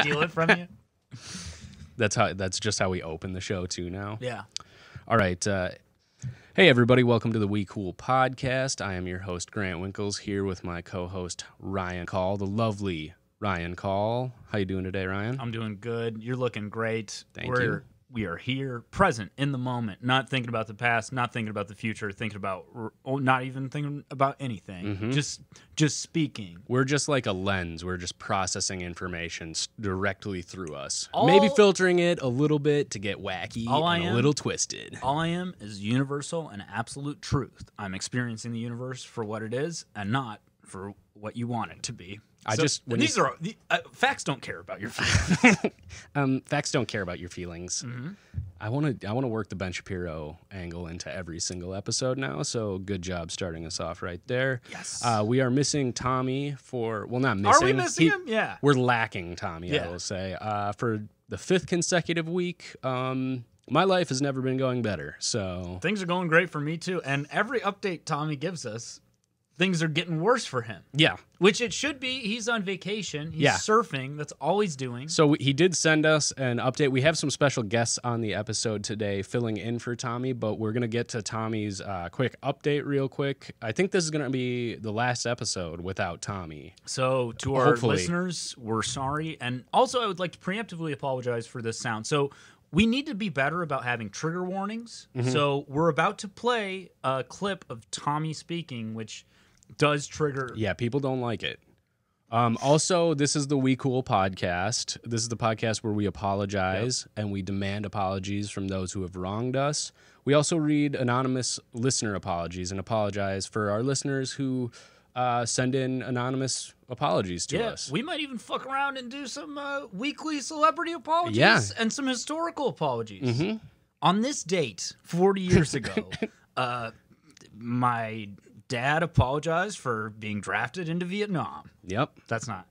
steal it from you. That's how. That's just how we open the show too. Now. Yeah. All right. Uh, hey, everybody. Welcome to the We Cool podcast. I am your host Grant Winkels here with my co-host Ryan Kahl, the lovely Ryan Kahl. How you doing today, Ryan? I'm doing good. You're looking great. Thank We're, you. We are here, present in the moment, not thinking about the past, not thinking about the future, thinking about, oh, not even thinking about anything. Mm-hmm. Just, just speaking. We're just like a lens. We're just processing information directly through us. All- Maybe filtering it a little bit to get wacky All I and a little twisted. All I am is universal and absolute truth. I'm experiencing the universe for what it is and not for what you want it to be. I just- when these you- are uh, facts. Don't care about your feelings. Um, facts don't care about your feelings. Mm-hmm. I want to. I want to work the Ben Shapiro angle into every single episode now. So good job starting us off right there. Yes. Uh, we are missing Tommy for. Well, not missing. are we missing He- him? Yeah. We're lacking Tommy. I Yeah. will say uh, for the fifth consecutive week. Um, my life has never been going better. So Things are going great for me too. And every update Tommy gives us, things are getting worse for him. yeah. Which it should be. He's on vacation. He's Yeah. surfing. That's all he's doing. So he did send us an update. We have some special guests on the episode today filling in for Tommy, but we're going to get to Tommy's uh, quick update real quick. I think this is going to be the last episode without Tommy. So to our Hopefully. listeners, we're sorry. And also I would like to preemptively apologize for this sound. So we need to be better about having trigger warnings. Mm-hmm. So we're about to play a clip of Tommy speaking, which does trigger Yeah, people don't like it. Um, also, this is the We Cool podcast. This is the podcast where we apologize and we demand apologies from those who have wronged us. We also read anonymous listener apologies and apologize for our listeners who uh, send in anonymous apologies to Yeah, us. we might even fuck around and do some uh, weekly celebrity apologies Yeah. and some historical apologies. Mm-hmm. On this date, 40 years ago, uh, my dad apologized for being drafted into Vietnam. Yep. That's not.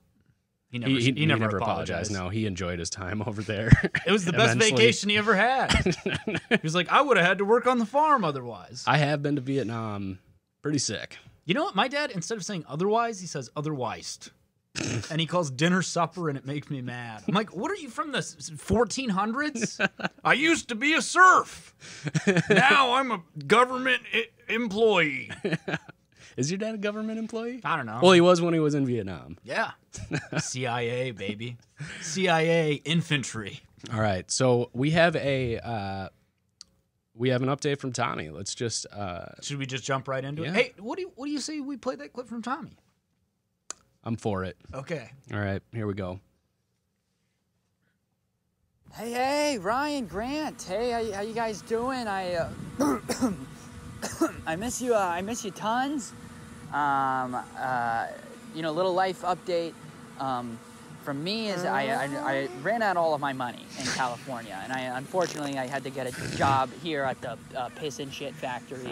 He never, He, he, he, never, apologized. apologized. No, he enjoyed his time over there. It was the best vacation he ever had. he was like, I would have had to work on the farm otherwise. I have been to Vietnam. Pretty sick. You know what? My dad, instead of saying otherwise, he says otherwise. and he calls dinner supper, and it makes me mad. I'm like, what are you from the 1400s? I used to be a serf. Now I'm a government employee. Is your dad a government employee? I don't know. Well, he was when he was in Vietnam. yeah. CIA, baby. CIA infantry. All right. So we have a uh, we have an update from Tommy. Let's just uh, Should we just jump right into Yeah. it? Hey, what do you what do you say we play that clip from Tommy? I'm for it. Okay. All right, here we go. Hey, hey, Ryan, Grant. Hey, how, how you guys doing? I, uh, I miss you. Uh, I miss you tons. Um, uh, you know, a little life update um, from me is I, I, I ran out all of my money in California, and I unfortunately I had to get a job here at the uh, piss and shit factory.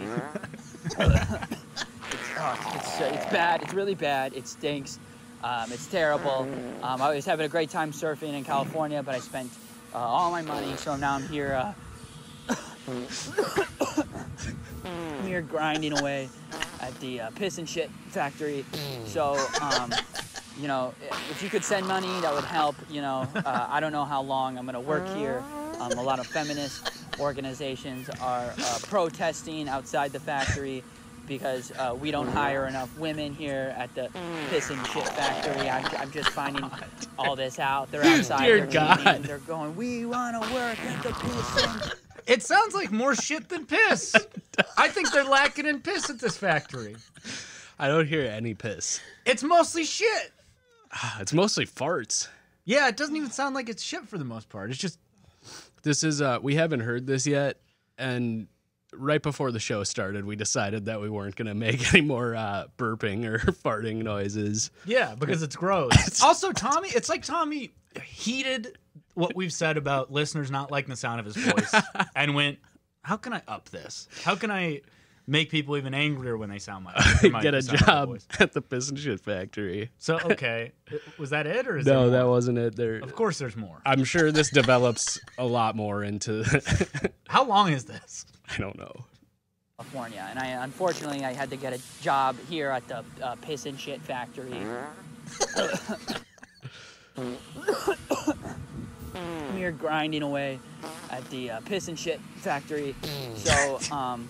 it's, oh, it's, uh, it's bad. It's really bad. It stinks. Um, it's terrible. Um, I was having a great time surfing in California, but I spent uh, all my money, so now I'm here. I'm here grinding away at the uh, piss and shit factory. So, um, you know, if you could send money, that would help. You know, uh, I don't know how long I'm gonna work here. Um, a lot of feminist organizations are uh, protesting outside the factory because uh, we don't hire enough women here at the piss and shit factory. I'm, I'm just finding all this out. They're outside. Dear they're God. meeting, They're going. We want to work at the piss and It sounds like more shit than piss. I think they're lacking in piss at this factory. I don't hear any piss. It's mostly shit. It's mostly farts. Yeah, it doesn't even sound like it's shit for the most part. It's just This is uh we haven't heard this yet and right before the show started we decided that we weren't going to make any more uh burping or farting noises. yeah, because it's gross. also, Tommy, it's like Tommy heated what we've said about listeners not liking the sound of his voice and went, "How can I up this? How can I make people even angrier when they sound my, my Get a sound of my job at the piss and shit factory. So okay, was that it or is No, that wasn't it. There Of course, there's more. I'm sure this develops a lot more into How long is this? I don't know. California, and I unfortunately I had to get a job here at the uh, piss and shit factory. Here grinding away at the uh, piss and shit factory. So, um,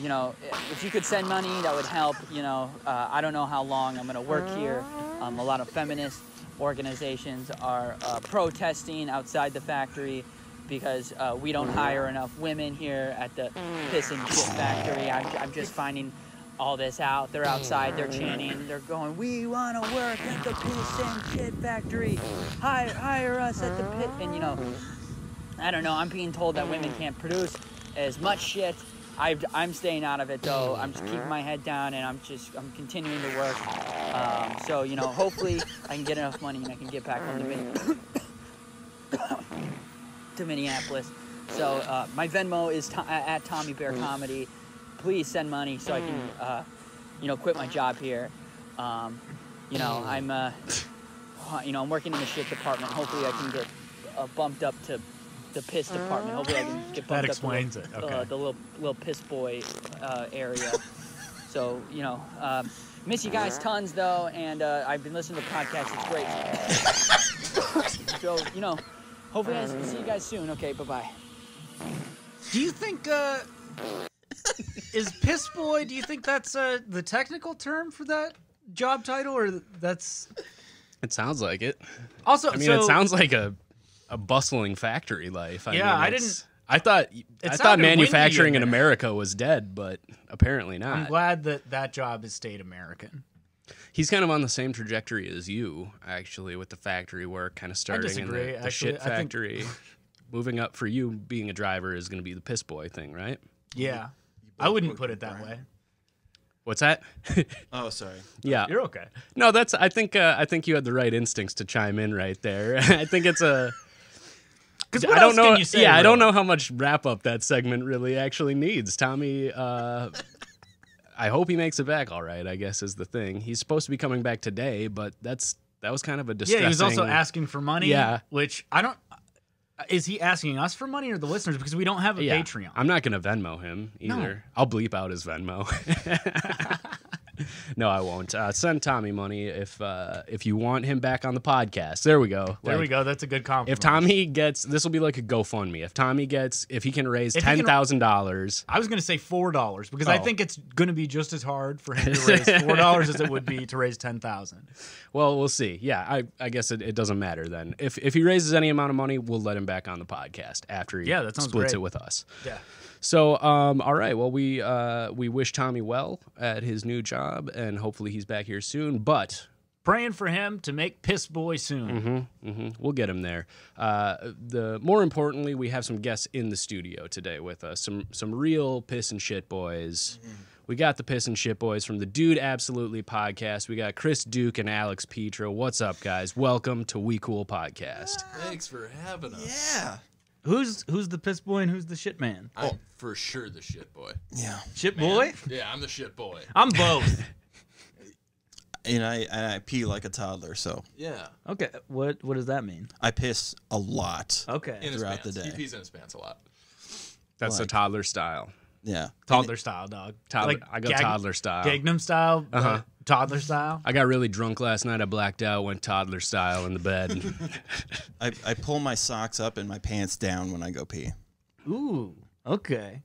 you know, if you could send money, that would help. You know, uh, I don't know how long I'm gonna work here. Um, a lot of feminist organizations are uh, protesting outside the factory because uh, we don't hire enough women here at the piss and shit factory. I'm, I'm just finding all this out. They're outside, they're chanting, they're going, We want to work at the piss and shit factory. Hire, hire us at the pit. And you know, I don't know, I'm being told that women can't produce as much shit. i I'm staying out of it though. I'm just keeping my head down and I'm just I'm continuing to work. Um, so you know, hopefully I can get enough money and I can get back to me to Minneapolis. So uh, my Venmo is to- at Tommy Bear Comedy. Please send money so I can, uh, you know, quit my job here. Um, you know, I'm, uh, you know, I'm working in the shit department. Hopefully, I can get uh, bumped up to the piss department. Hopefully, I can get bumped explains up to it, the, okay. uh, the little little piss boy uh, area. so you know, um, miss you guys tons though, and uh, I've been listening to the podcast. It's great. so you know, hopefully I see you guys soon. Okay, bye bye. Do you think uh is piss boy? Do you think that's uh the technical term for that job title, or that's It sounds like it. also? I mean, so, it sounds like a a bustling factory life. I Yeah, mean, I didn't- I thought I thought manufacturing in in. America was dead, but apparently not. I'm glad that that job has stayed American. He's kind of on the same trajectory as you, actually, with the factory work, kind of starting in the, the shit I think- factory. Moving up for you, being a driver is going to be the piss boy thing, right? Yeah, I wouldn't put it that way. What's that? Oh, sorry. yeah, You're okay. no, that's. I think. Uh, I think you had the right instincts to chime in right there. I think it's a. Because I don't know. yeah, I don't know how much wrap up that segment really actually needs. Tommy, uh, I hope he makes it back all right. I guess is the thing. He's supposed to be coming back today, but that's that was kind of a distressing. Yeah, he was also asking for money. Yeah. which I don't. Is he asking us for money or the listeners? Because we don't have a Yeah, Patreon. I'm not gonna Venmo him either. I'll bleep out his Venmo. no, I won't. Uh, send Tommy money if uh, if you want him back on the podcast. There we go. there Like, we go. That's a good compliment. If Tommy gets, this will be like a GoFundMe. If Tommy gets, if he can raise If ten thousand dollars, I was going to say four dollars because I Oh. think it's going to be just as hard for him to raise four dollars as it would be to raise ten thousand. well, we'll see. Yeah, I, I guess it, it doesn't matter then. If if he raises any amount of money, we'll let him back on the podcast after he Yeah, that sounds splits great. it with us. Yeah. So, um, all right. Well, we uh, we wish Tommy well at his new job, and hopefully he's back here soon. But Praying for him to make piss boy soon. hmm We'll get him there. Uh, the more importantly, we have some guests in the studio today with us. Some some real piss and shit boys. We got the piss and shit boys from the Dude Absolutely podcast. We got Chris Duke and Alex Pitra. What's up, guys? Welcome to We Cool Podcast. Thanks for having us. Yeah. Who's who's the piss boy and who's the shit man? I'm for sure the shit boy. Yeah. Shit boy. Yeah, I'm the shit boy. I'm both. And I and I pee like a toddler, so Yeah. okay. What what does that mean? I piss a lot. Okay. In Throughout the day. He pees in his pants a lot. That's the toddler style. Yeah. Toddler style, dog. Toddler, I go Gag- toddler style. Gangnam style. uh Uh-huh. Toddler style. I got really drunk last night. I blacked out, went toddler style in the bed. I, I pull my socks up and my pants down when I go pee. Ooh. Okay.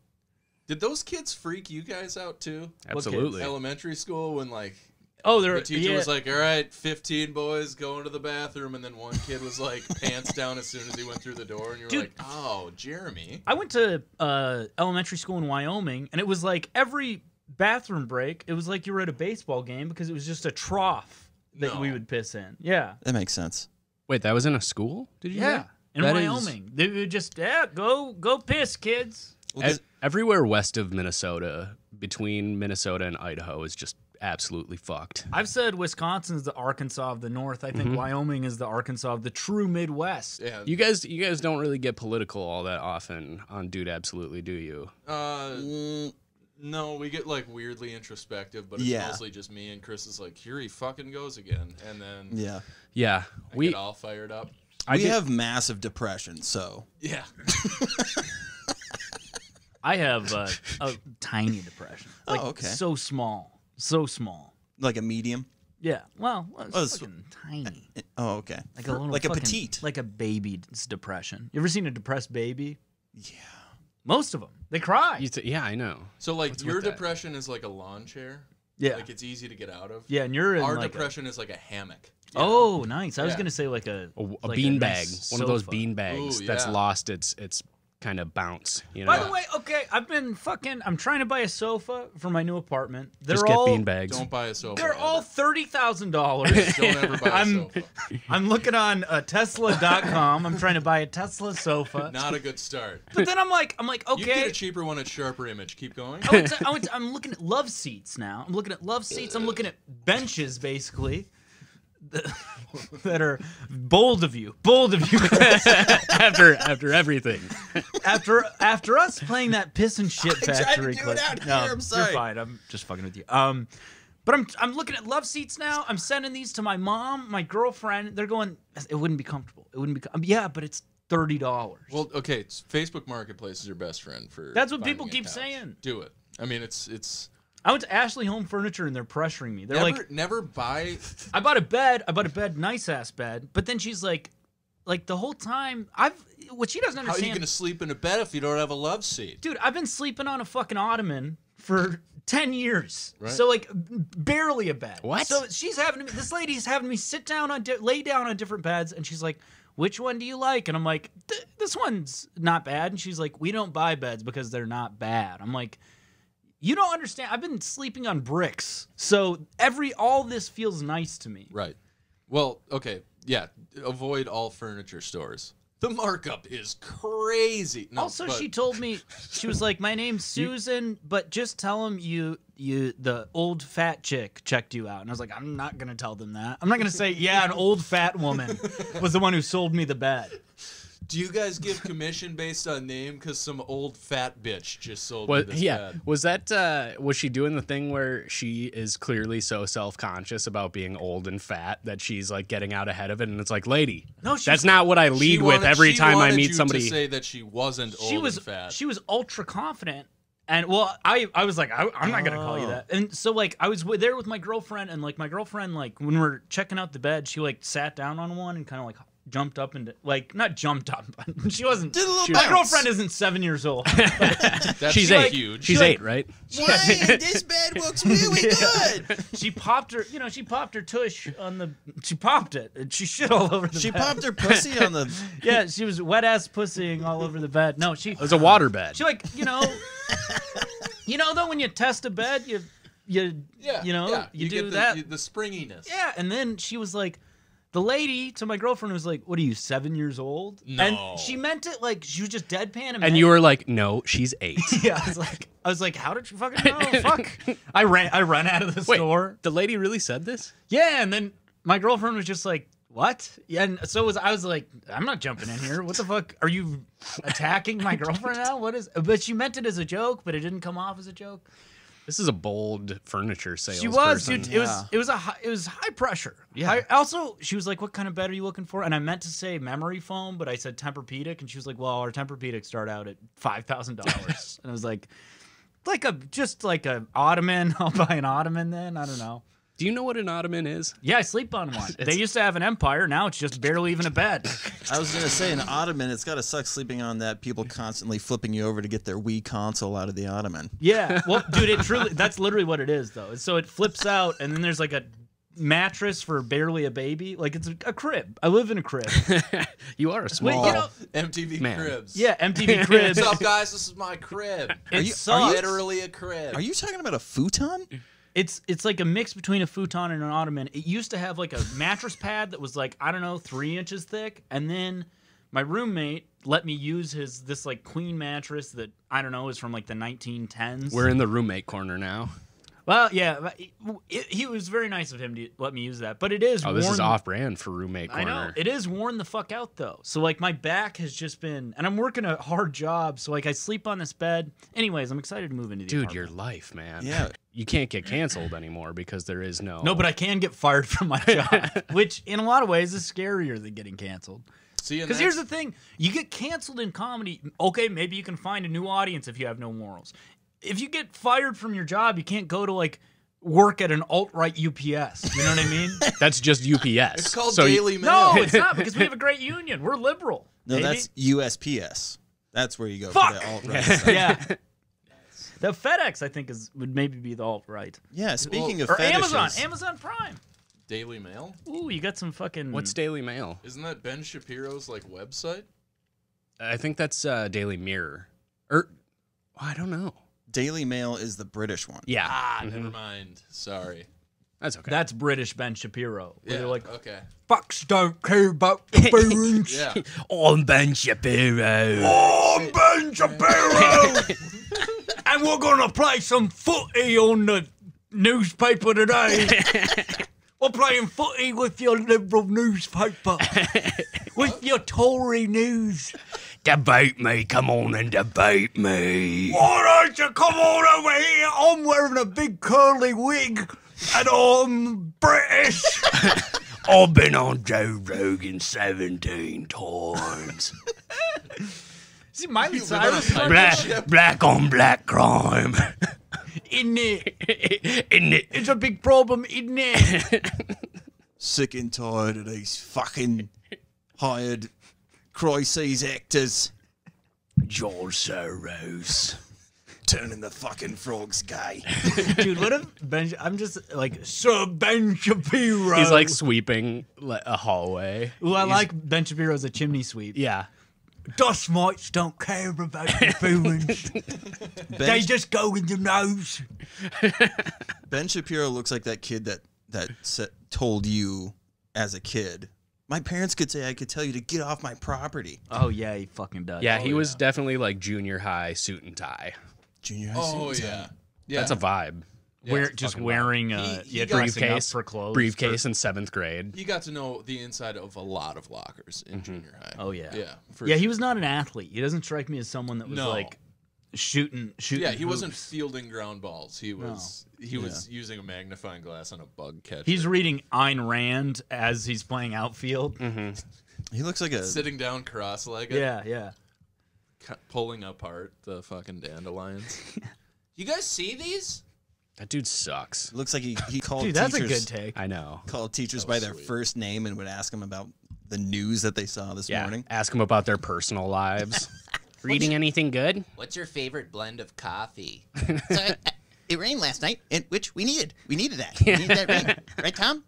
Did those kids freak you guys out too? Absolutely. Elementary school when like Oh, there. the teacher yeah. was like, "All right, 15 boys going to the bathroom," and then one kid was like pants down as soon as he went through the door, and you were Dude. like, "Oh, Jeremy." I went to uh, elementary school in Wyoming, and it was like every bathroom break, it was like you were at a baseball game because it was just a trough that we would piss in. Yeah. That makes sense. Wait, that was in a school? Did you? Yeah. say? In That is- Wyoming. They would just, yeah, go go piss, kids. Well, everywhere west of Minnesota, between Minnesota and Idaho, is just absolutely fucked. I've said Wisconsin's the Arkansas of the North. I think Mm-hmm. Wyoming is the Arkansas of the true Midwest. Yeah. You guys, you guys don't really get political all that often on Dude Absolutely, do you? Uh, Mm, no, we get like weirdly introspective, but it's Yeah. mostly just me and Chris is like, "Here he fucking goes again," and then yeah. Yeah, I we. get all fired up. I we did- have massive depression, so Yeah. I have uh, a tiny depression. Like, Oh, okay. So small. So small. like a medium. Yeah. Well, well it's Oh, it's- fucking tiny. Oh, okay. Like a little like a petite. Like a baby's depression. You ever seen a depressed baby? yeah. Most of them. They cry. You th- yeah, I know. So like What's your with that? depression is like a lawn chair. yeah. Like it's easy to get out of. yeah, and you're in Our like a- depression is like a hammock. Oh, nice. I was Yeah. gonna say like a A, a like bean nice bag, one of those sofa. bean bags Ooh, that's yeah. lost its its kind of bounce. You know, By the way, okay, I've been fucking. I'm trying to buy a sofa for my new apartment. They're just get all bean bags. Don't buy a sofa. they're ever. all thirty thousand dollars. Don't ever buy a I'm- sofa. I'm looking on uh, Tesla.com. I'm trying to buy a Tesla sofa. Not a good start. But then I'm like, I'm like, okay. You get a cheaper one at Sharper Image. Keep going. I went to, I went to, I'm looking at love seats now. I'm looking at love seats. I'm looking at benches, basically, that, that are bold of you, bold of you. after after everything. after after us playing that piss and shit tried to factory do it clip. out no, here, I'm sorry. You're fine. I'm just fucking with you. Um, but I'm I'm looking at love seats now. I'm sending these to my mom, my girlfriend. They're going. It wouldn't be comfortable. It wouldn't be. com- Yeah, but it's thirty dollars. Well, okay. it's- Facebook Marketplace is your best friend for. That's what people keep saying. Do it. I mean, it's it's. I went to Ashley Home Furniture and they're pressuring me. They're Never, like, never buy. I bought a bed. I bought a bed, nice ass bed. But then she's like, like the whole time I've what she doesn't understand. How are you going to sleep in a bed if you don't have a love seat? dude i've been sleeping on a fucking ottoman for 10 years Right. so like barely a bed What? so she's having me this lady's having me sit down on di- lay down on different beds and she's like which one do you like and i'm like this one's not bad and she's like we don't buy beds because they're not bad i'm like you don't understand i've been sleeping on bricks so every all this feels nice to me Right. Well, okay. Yeah. Avoid all furniture stores. The markup is crazy. No, also, but- she told me she was like, "My name's Susan, but just tell them you you the old fat chick checked you out." And I was like, "I'm not gonna tell them that. I'm not gonna say, yeah, an old fat woman was the one who sold me the bed." Do you guys give commission based on name? Because some old fat bitch just sold me this yeah, bed. was that uh, was she doing the thing where she is clearly so self conscious about being old and fat that she's like getting out ahead of it, and it's like, lady, No, she that's not what I She lead with every time I meet you somebody. To say that she wasn't old She was and fat. she was ultra confident. And well, I I was like, I, I'm not gonna call you Oh. that. And so like, I was wi- there with my girlfriend, and like my girlfriend, like when we are checking out the bed, she like sat down on one and kind of like jumped up and like not jumped up, but she wasn't. Did a little my girlfriend isn't seven years old. That's she's like eight. huge. She's She, like- eight, right? Why? this bed looks really good. she popped her, you know, she popped her tush on the, she popped it, and she shit all over the She bed. popped her pussy on the. Yeah, she was wet ass pussying all over the bed. No, she, It was a water bed. she like, you know, you know though when you test a bed, you, you, yeah, you know, yeah. you, do get the, that. you- the springiness. yeah, and then she was like, the lady to my girlfriend was like, "What are you, seven years old?" No. And she meant it like she was just deadpan and, and you were like, no, she's eight. yeah. I was like, I was like, how did you fucking know? Fuck. I ran, I ran out of the Wait, store. the lady really said this? Yeah, and then my girlfriend was just like, "What?" Yeah, and so was I was like, "I'm not jumping in here. What the fuck? Are you attacking my girlfriend now? What is?" But she meant it as a joke, but it didn't come off as a joke. This is a bold furniture sale. She was, person. dude. It was, it was a, high, it was high pressure. Yeah. High- also, she was like, "What kind of bed are you looking for?" And I meant to say memory foam, but I said Tempur-Pedic, and she was like, "Well, our Tempur-Pedic start out at five thousand dollars." and I was like, "Like a just like a ottoman. I'll buy an ottoman then. I don't know." Do you know what an ottoman is? Yeah, I sleep on one. they used to have an empire. Now it's just barely even a bed. I was gonna say an ottoman. It's gotta suck sleeping on that. People constantly flipping you over to get their Wii console out of the ottoman. Yeah. Well, dude, it truly that's literally what it is though. So it flips out and then there's like a mattress for barely a baby. Like it's a, a crib. I live in a crib. You are a small. you know- MTV Man. Cribs. Yeah, MTV cribs. What's up, guys? This is my crib. It you- sucks. Literally a crib. Are you talking about a futon? It's it's like a mix between a futon and an ottoman. It used to have like a mattress pad that was like I don't know three inches thick, and then my roommate let me use his this like queen mattress that I don't know is from like the 1910s. We're in the roommate corner now. Well, yeah, it, it, he was very nice of him to let me use that, but it is Oh, this is off brand for roommate I know it is worn the fuck out though. So like my back has just been, and I'm working a hard job. So like I sleep on this bed. Anyways, I'm excited to move into the Dude, your life, man. Yeah. You can't get canceled anymore because there is no. no, but I can get fired from my job, which in a lot of ways is scarier than getting canceled. See, Because here's the thing: you get canceled in comedy. Okay, maybe you can find a new audience if you have no morals. If you get fired from your job, you can't go to like work at an alt right UPS. You know what I mean? That's just UPS. It's called So you- Daily Mail. no, it's not because we have a great union. We're liberal. No, baby. that's USPS. That's where you go Fuck! for the alt right yeah. The FedEx, I think, is would maybe be the alt right, Yeah, speaking of or fetishes, Amazon, Amazon Prime. Daily Mail? Ooh, you got some fucking. What's Daily Mail? Isn't that Ben Shapiro's like website? I think that's uh, Daily Mirror. Or I don't know. Daily Mail is the British one. Yeah, Ah, never mind. Sorry. that's okay. That's British Ben Shapiro. Where Yeah. they're like, okay. fucks don't care about the boons. Yeah. on Ben Shapiro. I'm Ben Shapiro, and we're gonna play some footy on the newspaper today. we're playing footy with your liberal newspaper, with your Tory news. Debate me. Come on and debate me. Why don't you come on over here? I'm wearing a big curly wig, and I'm British. I've been on Joe Rogan 17 times. See, Miley You've been on Cyrus is a on black, black on black crime. isn't it? Isn't it? It's a big problem, isn't it? Sick and tired of these fucking hired crises actors George Soros. turning the fucking frogs gay. Dude, what if Ben? I'm just like Sir Ben Shapiro. He's like sweeping li- a hallway. Ooh, I He's- like Ben Shapiro as a chimney sweep. Yeah. Dust mites don't care about the feelings. they Ben, just go in your nose. ben Shapiro looks like that kid that that sa- told you as a kid. My parents could say I could tell you to get off my property. Oh yeah, he fucking does. Yeah, oh, he was definitely like junior high suit and tie. Junior high Oh students, yeah. Yeah. That's a vibe. Yeah, Wear, it's just wearing a He- he yeah, got- dressing up Briefcase, for clothes. briefcase for- in seventh grade. He got to know the inside of a lot of lockers in mm-hmm. junior high. Oh yeah, Yeah. For yeah. He was not an athlete. He doesn't strike me as someone that was No. like shooting, shooting. Yeah, he wasn't fielding ground balls. He was he was using a magnifying glass on a bug catcher. He's reading Ayn Rand as he's playing outfield. He looks like a sitting down cross-legged, Yeah, yeah. cu- pulling apart the fucking dandelions. you guys see these? That dude sucks. looks like he, he called Dude, that's a teachers, good take. I know. called teachers by was their sweet. first name and would ask them about the news that they saw this Yeah. morning. Ask them about their personal lives. Reading anything good? What's your favorite blend of coffee? So uh, it rained last night, and which we needed. We needed that. We needed that rain, right, Tom?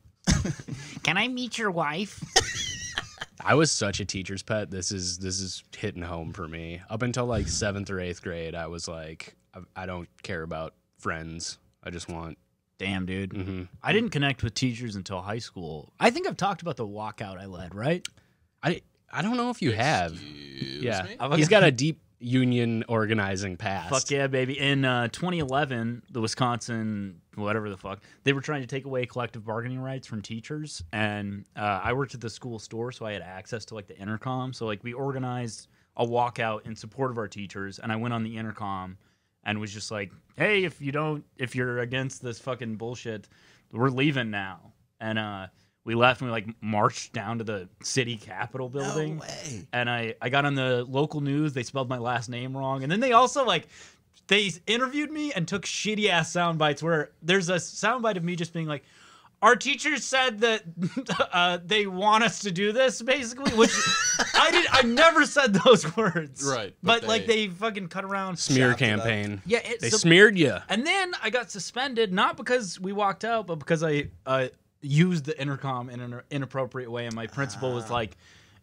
Can I meet your wife? I was such a teacher's pet. This is this is hitting home for me. Up until like seventh or eighth grade, I was like, I, I don't care about friends. I just want. Damn, dude. mhm. I didn't connect with teachers until high school. I think I've talked about the walkout I led, right? I I don't know if you have. Excuse Yeah, me? he's got a deep union organizing past. Fuck yeah, baby. In uh, 2011, the Wisconsin, whatever the fuck, they were trying to take away collective bargaining rights from teachers. And uh, I worked at the school store, so I had access to like the intercom. So, like, we organized a walkout in support of our teachers. And I went on the intercom and was just like, hey, if you don't, if you're against this fucking bullshit, we're leaving now. And uh, we left and we like marched down to the city capitol building. No way. and I, I got on the local news. They spelled my last name wrong, and then they also like they interviewed me and took shitty ass sound bites. Where there's a sound bite of me just being like, "Our teachers said that uh, they want us to do this," basically, which I did. I never said those words, Right, But, but like they- they fucking cut around Smear Chopped it campaign. Yeah, it, They so- smeared you. and then I got suspended not because we walked out, but because I uh, used the intercom in an inappropriate way, and my principal was like,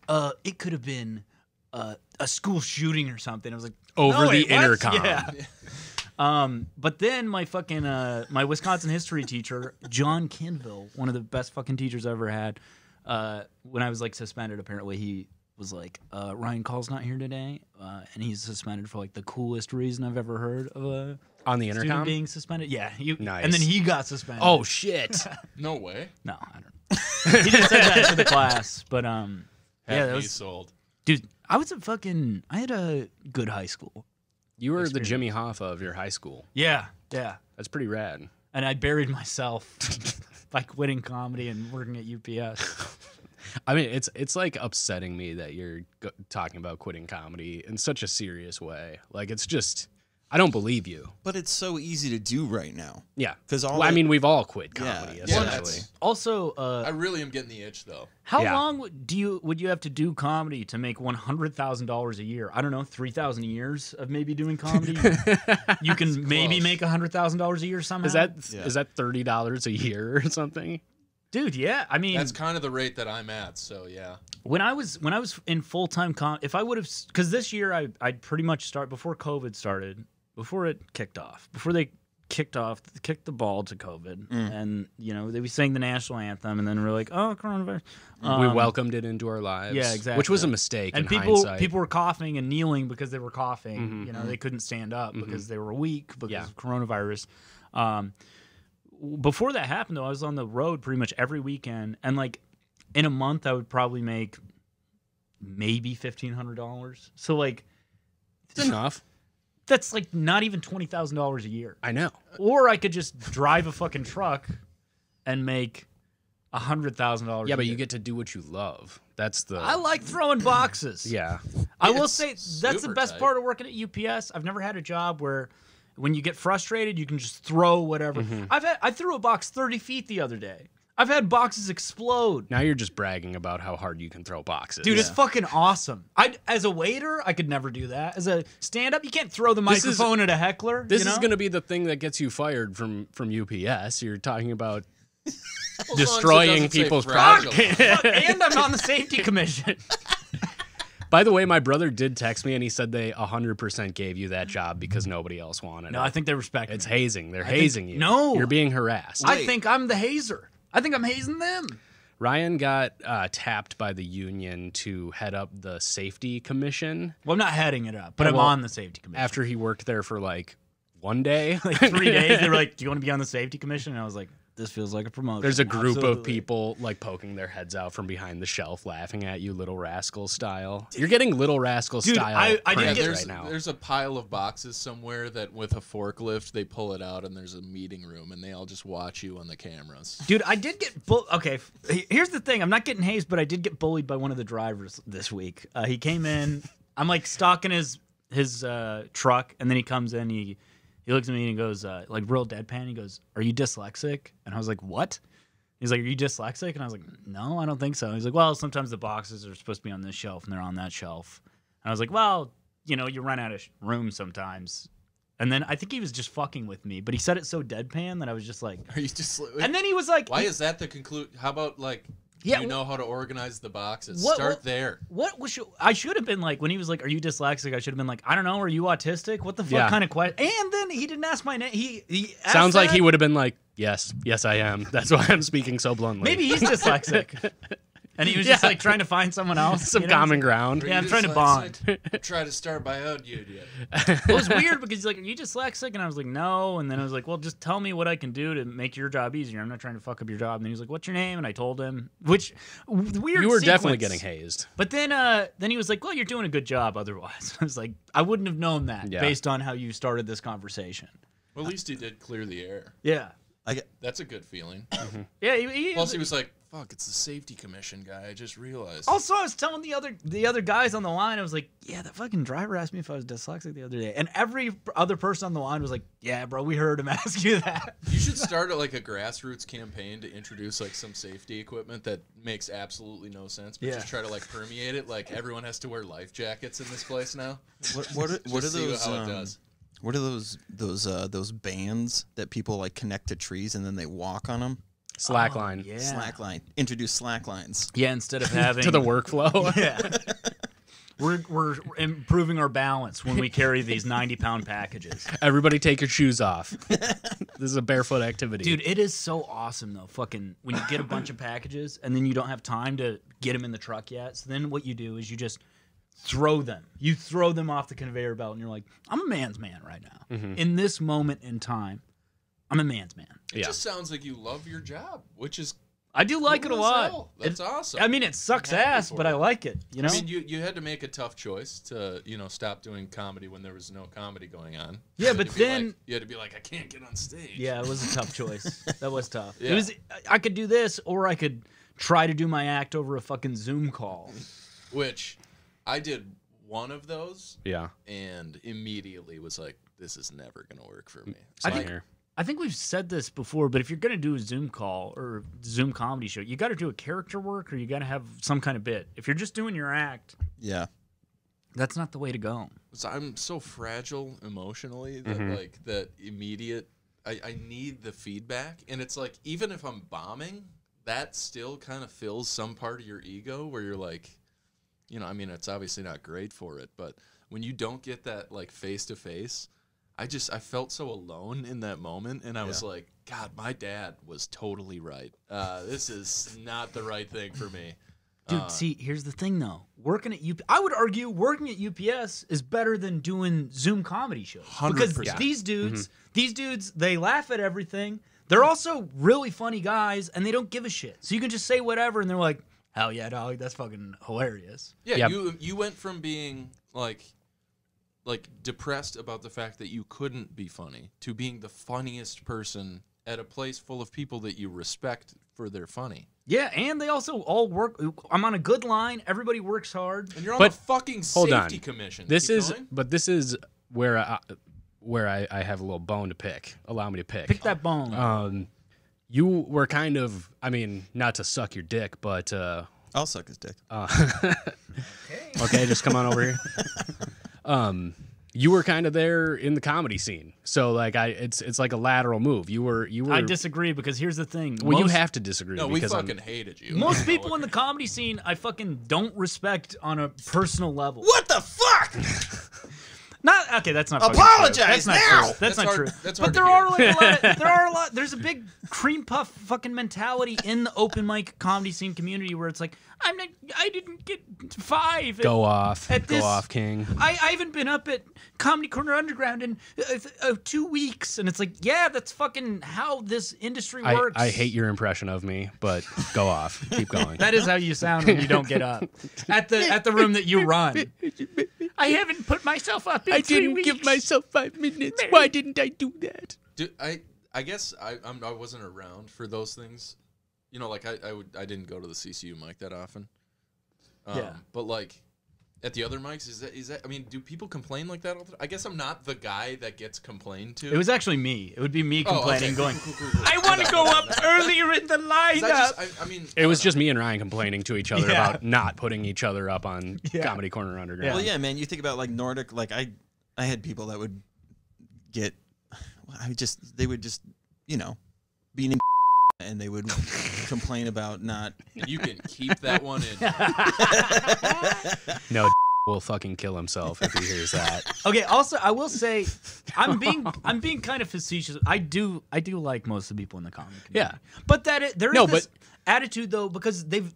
uh, "It could have been uh, a school shooting or something." I was like, Over "No, the wait, what?" intercom. Yeah. Um, but then my fucking uh, my Wisconsin history teacher, John Kinville, one of the best fucking teachers I ever had, uh, when I was like suspended, apparently he was like, uh, Ryan Kahl's not here today, uh, and he's suspended for like the coolest reason I've ever heard of a On the student intercom. being suspended. Yeah, he, Nice. and then he got suspended. Oh shit! No way. no, I don't. know. he just said that to the class, but um, Have yeah, that me was sold. dude. I was a fucking. I had a good high school. You were the Jimmy Hoffa of your high school. Yeah, yeah. That's pretty rad. And I buried myself by quitting comedy and working at UPS. I mean, it's it's like upsetting me that you're go- talking about quitting comedy in such a serious way. Like it's just, I don't believe you. But it's so easy to do right now. Yeah, 'Cause all Well, I mean, we've all quit comedy Yeah, essentially. that's- Also, uh, I really am getting the itch though. how Yeah. long would- do you would you have to do comedy to make one hundred thousand dollars a year? I don't know, three thousand years of maybe doing comedy. you can maybe close. make hundred thousand dollars a year somehow. Is that Yeah. is that thirty dollars a year or something? Dude? Yeah, I mean, That's kind of the rate that I'm at. So yeah. when I was when I was in full time com, if I would have because this year I I'd pretty much start before COVID started, before it kicked off, before they kicked off kicked the ball to COVID, and you know they were saying the national anthem, and then we're like, oh coronavirus. we Um, welcomed it into our lives. yeah, exactly. Which was a mistake. and in people hindsight. people were coughing and kneeling because they were coughing. Mhm. You know, they couldn't stand up because they were weak because Yeah. of coronavirus. Um, w- before that happened, though, I was on the road pretty much every weekend, and like in a month, I would probably make maybe fifteen hundred dollars. So like It's enough. that's like not even twenty thousand dollars a year. I know. Or I could just drive a fucking truck and make a hundred thousand dollars. Yeah, but you get to do what you love. That's the. I like throwing boxes. yeah. I will say that's the best tight. part of working at UPS. I've never had a job where when you get frustrated, you can just throw whatever. Mm-hmm. I've had I threw a box 30 feet the other day. I've had boxes explode. Now you're just bragging about how hard you can throw boxes. Dude, it's fucking awesome. I as a waiter, I could never do that. As a stand up, you can't throw the This is- microphone at a heckler. This you know? is going to be the thing that gets you fired from from UPS. You're talking about As long as it destroying people's fragile. property. and I'm on the safety commission. By the way, my brother did text me and he said they 100% gave you that job because nobody else wanted it. No, it. I think they respect it's me. hazing. They're think- hazing you. no. You're being harassed. I think I'm the hazer. I think I'm hazing them. Ryan got uh, tapped by the union to head up the safety commission Well, I'm not heading it up, but I'm on the safety commission. after he worked there for like one day. like three days, they were like, "Do you want to be on the safety commission?" And I was like, "This feels like a promotion." There's a group of people like poking their heads out from behind the shelf, laughing at you, Little Rascal style. You're getting Little Rascal Dude, style I- I didn't get- there's right now. there's a pile of boxes somewhere that with a forklift they pull it out and there's a meeting room and they all just watch you on the cameras. Dude, I did get bull. Okay, here's the thing. I'm not getting hazed, but I did get bullied by one of the drivers this week. Uh, he came in. I'm like stalking his his uh, truck, and then he comes in. He he looks at me and he goes uh, like real deadpan. He goes, "Are you dyslexic?" And I was like, "What?" He's like, "Are you dyslexic?" And I was like, "No, I don't think so." He's like, "Well, sometimes the boxes are supposed to be on this shelf and they're on that shelf." And I was like, "Well, you know, you run out of room sometimes." And then I think he was just fucking with me, but he said it so deadpan that I was just like. Are you just? And then he was like, why is that the conclude? How about like? Yeah, you know how to organize the boxes. What- Start what- there. What was you, I should have been like when he was like, "Are you dyslexic?" I should have been like, "I don't know. Are you autistic? What the fuck Yeah. kind of question?" And then he didn't ask my name. He, he asked Sounds like he would have been like, "Yes, yes, I am." That's why I'm speaking so bluntly. Maybe he's dyslexic, and he was just like trying to find someone else. some you know? common ground. Yeah, I'm trying to bond. Try to start by out you idiot. It was weird because he's like, "Are you dyslexic?" And I was like, "No." And then I was like, "Well, just tell me what I can do to make your job easier. I'm not trying to fuck up your job." And then he was like, "What's your name?" And I told him, which w- weird. You were definitely sequence. getting hazed. But then, uh, then he was like, "Well, you're doing a good job." Otherwise, I was like, "I wouldn't have known that Yeah. based on how you started this conversation." Well, at least he did clear the air. Yeah, I get, That's a good feeling. yeah. He, he, Plus, he was like, "Fuck, it's the safety commission guy." I just realized. Also, I was telling the other the other guys on the line, I was like, "Yeah, that fucking driver asked me if I was dyslexic the other day," and every other person on the line was like, "Yeah, bro, we heard him ask you that." You should start like a grassroots campaign to introduce like some safety equipment that makes absolutely no sense, but Yeah. just try to like permeate it. Like everyone has to wear life jackets in this place now. what what are, what are Just see those? how it um, does. What are those those uh, those bands that people like connect to trees and then they walk on them? Slackline yeah, Slackline. Introduce slack lines. yeah. Instead of having to the workflow. yeah. We're, we're improving our balance when we carry these 90 pound packages. Everybody take your shoes off. this is a barefoot activity. Dude, it is so awesome though. Fucking when you get a bunch of packages and then you don't have time to get them in the truck yet. So then what you do is you just throw them. You throw them off the conveyor belt and you're like, I'm a man's man right now. Mm-hmm. In this moment in time, I'm a man's man. It Yeah. just sounds like you love your job, which is I do like it a lot. hell. That's It- awesome. I mean, it sucks ass, but. I like it. You know? I mean, you you had to make a tough choice to you know stop doing comedy when there was no comedy going on. Yeah, but then- like- you had to be like, I can't get on stage. Yeah, it was a tough choice. That was tough. It was. I could do this, or I could try to do my act over a fucking Zoom call. which I did one of those yeah. and immediately was like, this is never gonna work for me. I think Here. I think we've said this before, but if you're gonna do a Zoom call or Zoom comedy show, you got to do a character work or you got to have some kind of bit. If you're just doing your act, Yeah. that's not the way to go. So I'm so fragile emotionally that Mhm. like that immediate I, I need the feedback and it's like even if I'm bombing, that still kind of fills some part of your ego where you're like you know, I mean it's obviously not great for it, but when you don't get that like face to face, I just I felt so alone in that moment and I was like, God, my dad was totally right. Uh, this is not the right thing for me. Dude, Uh, see, here's the thing though. Working at UP, I would argue working at UPS is better than doing Zoom comedy shows because 100%. these dudes, these dudes, they laugh at everything. They're also really funny guys, and they don't give a shit. So you can just say whatever, and they're like, "Hell yeah, dog, that's fucking hilarious." Yeah, Yep. you you went from being like like depressed about the fact that you couldn't be funny to being the funniest person at a place full of people that you respect for their funny. Yeah, and they also all work. I'm on a good line. Everybody works hard. And you're on But- the fucking hold safety on. commission. This Keep is, going. but this is where I, where I, I have a little bone to pick. Allow me to pick. Pick that bone. Um, you were kind of, I mean, not to suck your dick, but uh, I'll suck his dick. okay, just come on over here. Um, you were kind of there in the comedy scene, so like I, it's it's like a lateral move. You were you were. I disagree because here's the thing. well, you have to disagree no, we because I'm- fucking hated you. Most people in the comedy scene, I fucking don't respect on a personal level. What the fuck? Not okay. That's not fucking Apologize true. That's not now! true. That's, That's not hard- true. that's but there are like a lot. Of, there are a lot. There's a big cream puff fucking mentality in the open mic comedy scene community where it's like I'm not. I didn't get five. at- go off, at go this- off, King. I, I haven't been up at Comedy Corner Underground in uh, uh, two weeks, and it's like, yeah, that's fucking how this industry I, works. I hate your impression of me, but go off, keep going. That is how you sound when you don't get up at the at the room that you run. I haven't put myself up in three. I didn't give myself five minutes. Why didn't I do that? Do, I I guess I I'm, I wasn't around for those things. You know, like I I would I didn't go to the CCU mic that often. Um, Yeah. But like at the other mics, is that is that? I mean, do people complain like that all the time? I guess I'm not the guy that gets complained to. It was actually me. It would be me Oh, okay. complaining, going. I want to go up earlier in the 'Cause I, lineup. just, I, I mean, I It was don't just me and Ryan complaining to each other Yeah. about not putting each other up on Yeah. Comedy Corner Underground. Well, yeah, man. You think about like Nordic. Like I, I had people that would get. I just they would just you know, being in and they would complain about not. you can keep that one in. No, will fucking kill himself if he hears that. Okay. Also, I will say, I'm being I'm being kind of facetious. I do I do like most of the people in the comic. community. Yeah. But that it, there is No, this attitude though because they've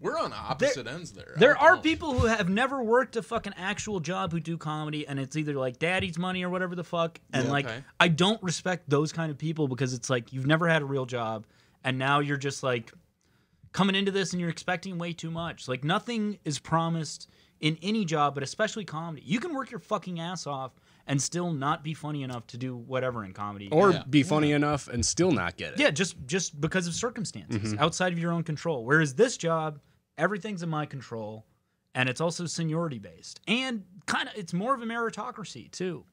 We're on opposite ends there. There are know. people who have never worked a fucking actual job who do comedy and it's either like daddy's money or whatever the fuck and Yeah, like okay. I don't respect those kind of people because it's like you've never had a real job and now you're just like coming into this and you're expecting way too much. Like nothing is promised in any job, but especially comedy. You can work your fucking ass off and still not be funny enough to do whatever in comedy. Or Yeah. be funny enough and still not get it. yeah, just just because of circumstances Mm-hmm. outside of your own control. Whereas this job, everything's in my control, and it's also seniority based, and kind of it's more of a meritocracy too.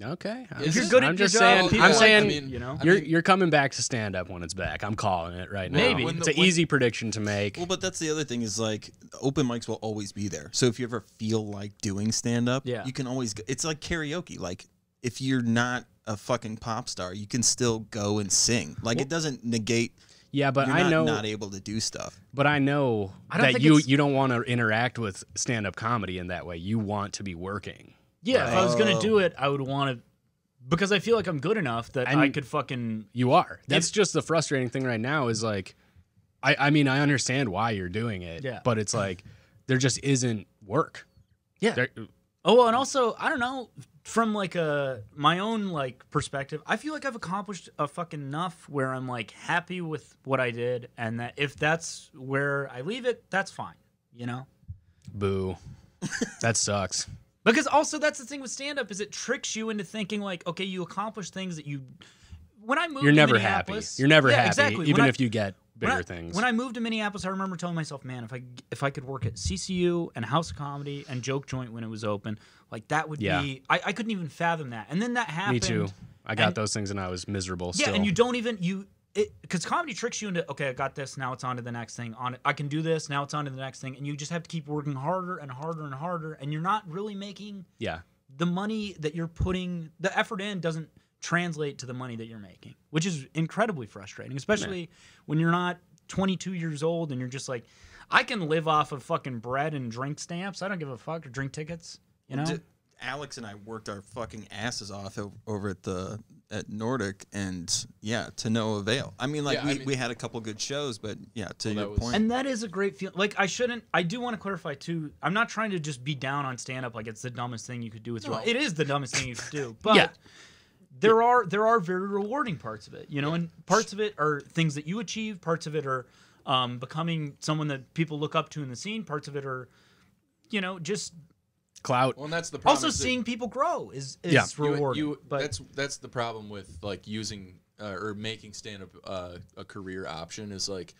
Okay. I'm If you're good at I'm your just job, saying. people I'm like saying. you, you know? You're mean- you're coming back to stand up when it's back. I'm calling it right now. Maybe. It's the- an when- easy prediction to make. Well, but that's the other thing is like open mics will always be there. So if you ever feel like doing stand up, Yeah. you can always. Go, it's like karaoke. Like if you're not a fucking pop star, you can still go and sing. Like it doesn't negate. Yeah, but you're I not, know. not able to do stuff. But I know I that you it's- you don't want to interact with stand up comedy in that way. You want to be working. Yeah, if I was gonna do it, I would want to because I feel like I'm good enough that And- I could fucking You are. That's just the frustrating thing right now is like I I mean, I understand why you're doing it, Yeah. but it's like there just isn't work. yeah. There, Oh, well, and also I don't know from like a my own like perspective. I feel like I've accomplished a fucking enough where I'm like happy with what I did, and that if that's where I leave it, that's fine. You know. boo. that sucks. Because also that's the thing with stand up is it tricks you into thinking like, okay, you accomplish things that you when I moved You're to never happy. You're never Yeah, happy exactly. even I- if you get bigger when I, things. When I moved to Minneapolis, I remember telling myself, "Man, if I if I could work at CCU and House of Comedy and Joke Joint when it was open, like that would Yeah. be." I, I couldn't even fathom that. And then that happened. Me too. I got and- those things and I was miserable. Yeah, still. and you don't even you because comedy tricks you into okay, I got this. Now it's on to the next thing. On I can do this. Now it's on to the next thing, and you just have to keep working harder and harder and harder, and you're not really making yeah. the money that you're putting the effort in doesn't translate to the money that you're making, which is incredibly frustrating, especially when you're not 22 years old and you're just like, I can live off of fucking bread and drink stamps. I don't give a fuck or drink tickets. You know, D- Alex and I worked our fucking asses off o- over at the at Nordic, and yeah, to no avail. I mean, like Yeah, we, I mean- we had a couple good shows, but yeah, to Well, your that was- point, and that is a great feeling. Like I shouldn't. I do want to clarify too. I'm not trying to just be down on stand up like it's the dumbest thing you could do with your No. life. It is the dumbest thing you could do. But Yeah. There are there are very rewarding parts of it. You know, and parts of it are things that you achieve. Parts of it are um, becoming someone that people look up to in the scene. Parts of it are, you know, just Clout. Well, and that's the problem. also seeing people grow is is Yeah. you- rewarding. you- but that's that's the problem with like using uh, or making stand up uh, a career option is like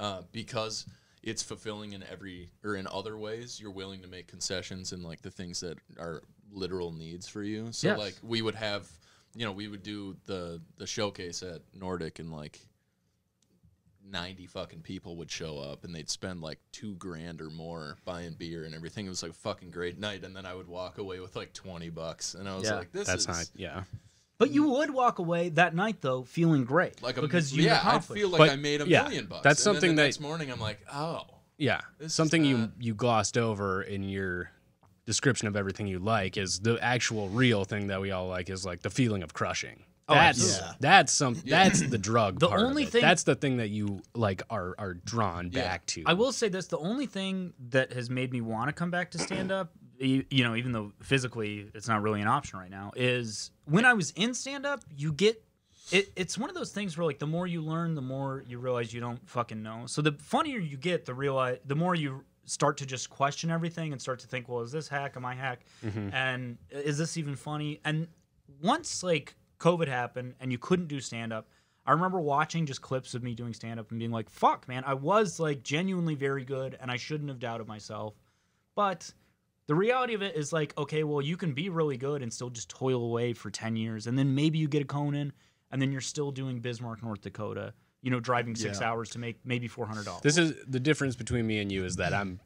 uh, because it's fulfilling in every or in other ways you're willing to make concessions in like the things that are literal needs for you so Yes. like we would have you know we would do the the showcase at nordic and like 90 fucking people would show up and they'd spend like two grand or more buying beer and everything. It was like a fucking great night. And then I would walk away with like 20 bucks. And I was Yeah. like, this That's is not. Yeah. but you would walk away that night though feeling great like a, because you yeah, I accomplished. feel like But, I made a yeah, million bucks. that's And then something the that- next morning I'm like, oh, Yeah. This is Something you you glossed over in your description of everything you like is the actual real thing that we all like is like the feeling of crushing. Oh, That's absolutely. that's some that's the drug The part of only it. thing- that's the thing that you like are are drawn Yeah. back to. I will say this: the only thing that has made me want to come back to stand up, you, you know, even though physically it's not really an option right now, is when I was in stand up, you get it. It's one of those things where like the more you learn, the more you realize you don't fucking know. So the funnier you get, the realize the more you start to just question everything and start to think, well, is this hack? Am I hack? Mm-hmm. And is this even funny? And once like COVID happened and you couldn't do stand up, I remember watching just clips of me doing stand up and being like, fuck, man, I was like genuinely very good and I shouldn't have doubted myself. But the reality of it is like, okay, well, you can be really good and still just toil away for 10 years. And then maybe you get a Conan and then you're still doing Bismarck, North Dakota, you know, driving six Yeah. hours to make maybe $400. This is the difference between me and you is that I'm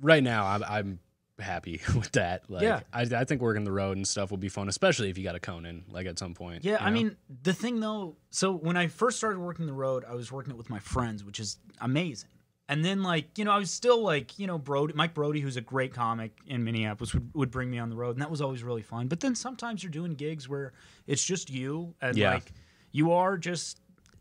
right now I'm I'm happy with that. Like Yeah. I, I think working the road and stuff will be fun, especially if you got a Conan like at some point. Yeah, you I mean, the thing though, so when I first started working the road, I was working it with my friends, which is amazing. And then, like, you know, I was still like, you know, Brody, Mike Brody, who's a great comic in Minneapolis, would, would bring me on the road, and that was always really fun. But then sometimes you're doing gigs where it's just you, and Yeah. like, you are just,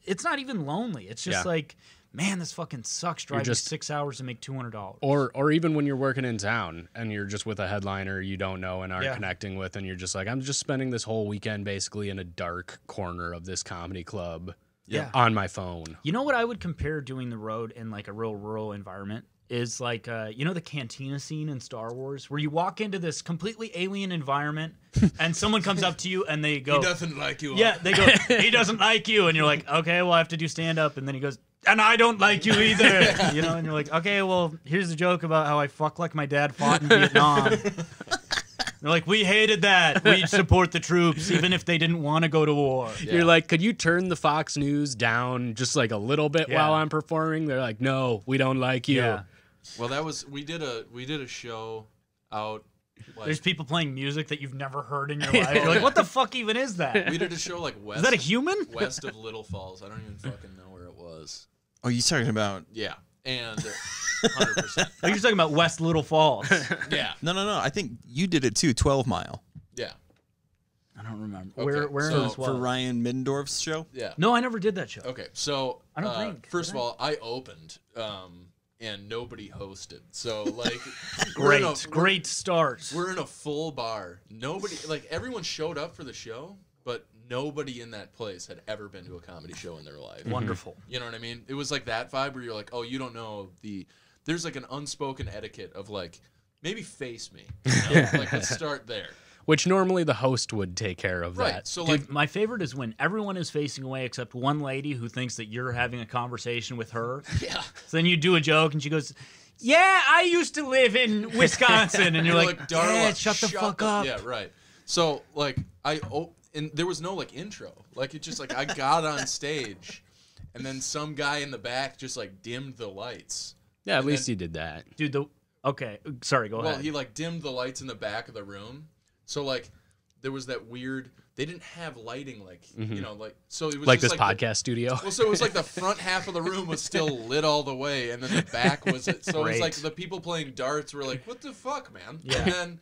it's not even lonely. It's just Yeah. like, man, this fucking sucks driving just- six hours to make two hundred dollars. or or even when you're working in town and you're just with a headliner you don't know and aren't Yeah. connecting with and you're just like I'm just spending this whole weekend basically in a dark corner of this comedy club Yeah. on my phone. You know what I would compare doing the road in like a real rural environment is like uh, you know the cantina scene in Star Wars where you walk into this completely alien environment and someone comes up to you and they go He doesn't like you. yeah they go he doesn't like you and you're like okay well I have to do stand up and then he goes and I don't like you either you know and you're like okay well here's a joke about how I fuck like my dad fought in Vietnam. They're like, we hated that. We support the troops, even if they didn't want to go to war. You're like, could you turn the Fox News down just like a little bit Yeah. while I'm performing? They're like, no, we don't like you. Yeah. Well, that was we did a we did a show out. Like, There's people playing music that you've never heard in your life. You're like, what the fuck even is that? we did a show like west. Is that a human? west of Little Falls? I don't even fucking know where it was. oh, you talking about? Yeah, and hundred percent. Oh, you're talking about West Little Falls. Yeah, No, no, no. I think you did it too. Twelve Mile yeah, I don't remember. Okay, Where where so in for for? Ryan Middendorf's show. yeah. No, I never did that show. Okay, so I don't uh, think, First of I? all, I opened, um, and nobody hosted. So like, Great, a- great start. We're in a full bar. Nobody, like everyone showed up for the show, but nobody in that place had ever been to a comedy show in their life. Wonderful. You know what I mean? It was like that vibe where you're like, oh, you don't know the. There's like an unspoken etiquette of like maybe face me. You know? like let's start there. Which normally the host would take care of right. that. So Dude, like my favorite is when everyone is facing away except one lady who thinks that you're having a conversation with her. yeah. So then you do a joke and she goes, "Yeah, I used to live in Wisconsin," and you're, like, Darla, "Yeah, shut the fuck up." Yeah, right. So like I oh, and there was no like intro. Like it just like I got on stage, and then some guy in the back just like dimmed the lights. yeah, at and least then- he did that. Dude, the okay, sorry, go Well, ahead. Well, he like dimmed the lights in the back of the room. So like there was that weird. They didn't have lighting like you know like so it was Mm-hmm. Like just this the- podcast studio. Well, so it was like the front half of the room was still lit all the way, and then the back was it. So it was like the people playing darts were like, "What the fuck, man?" Yeah. And then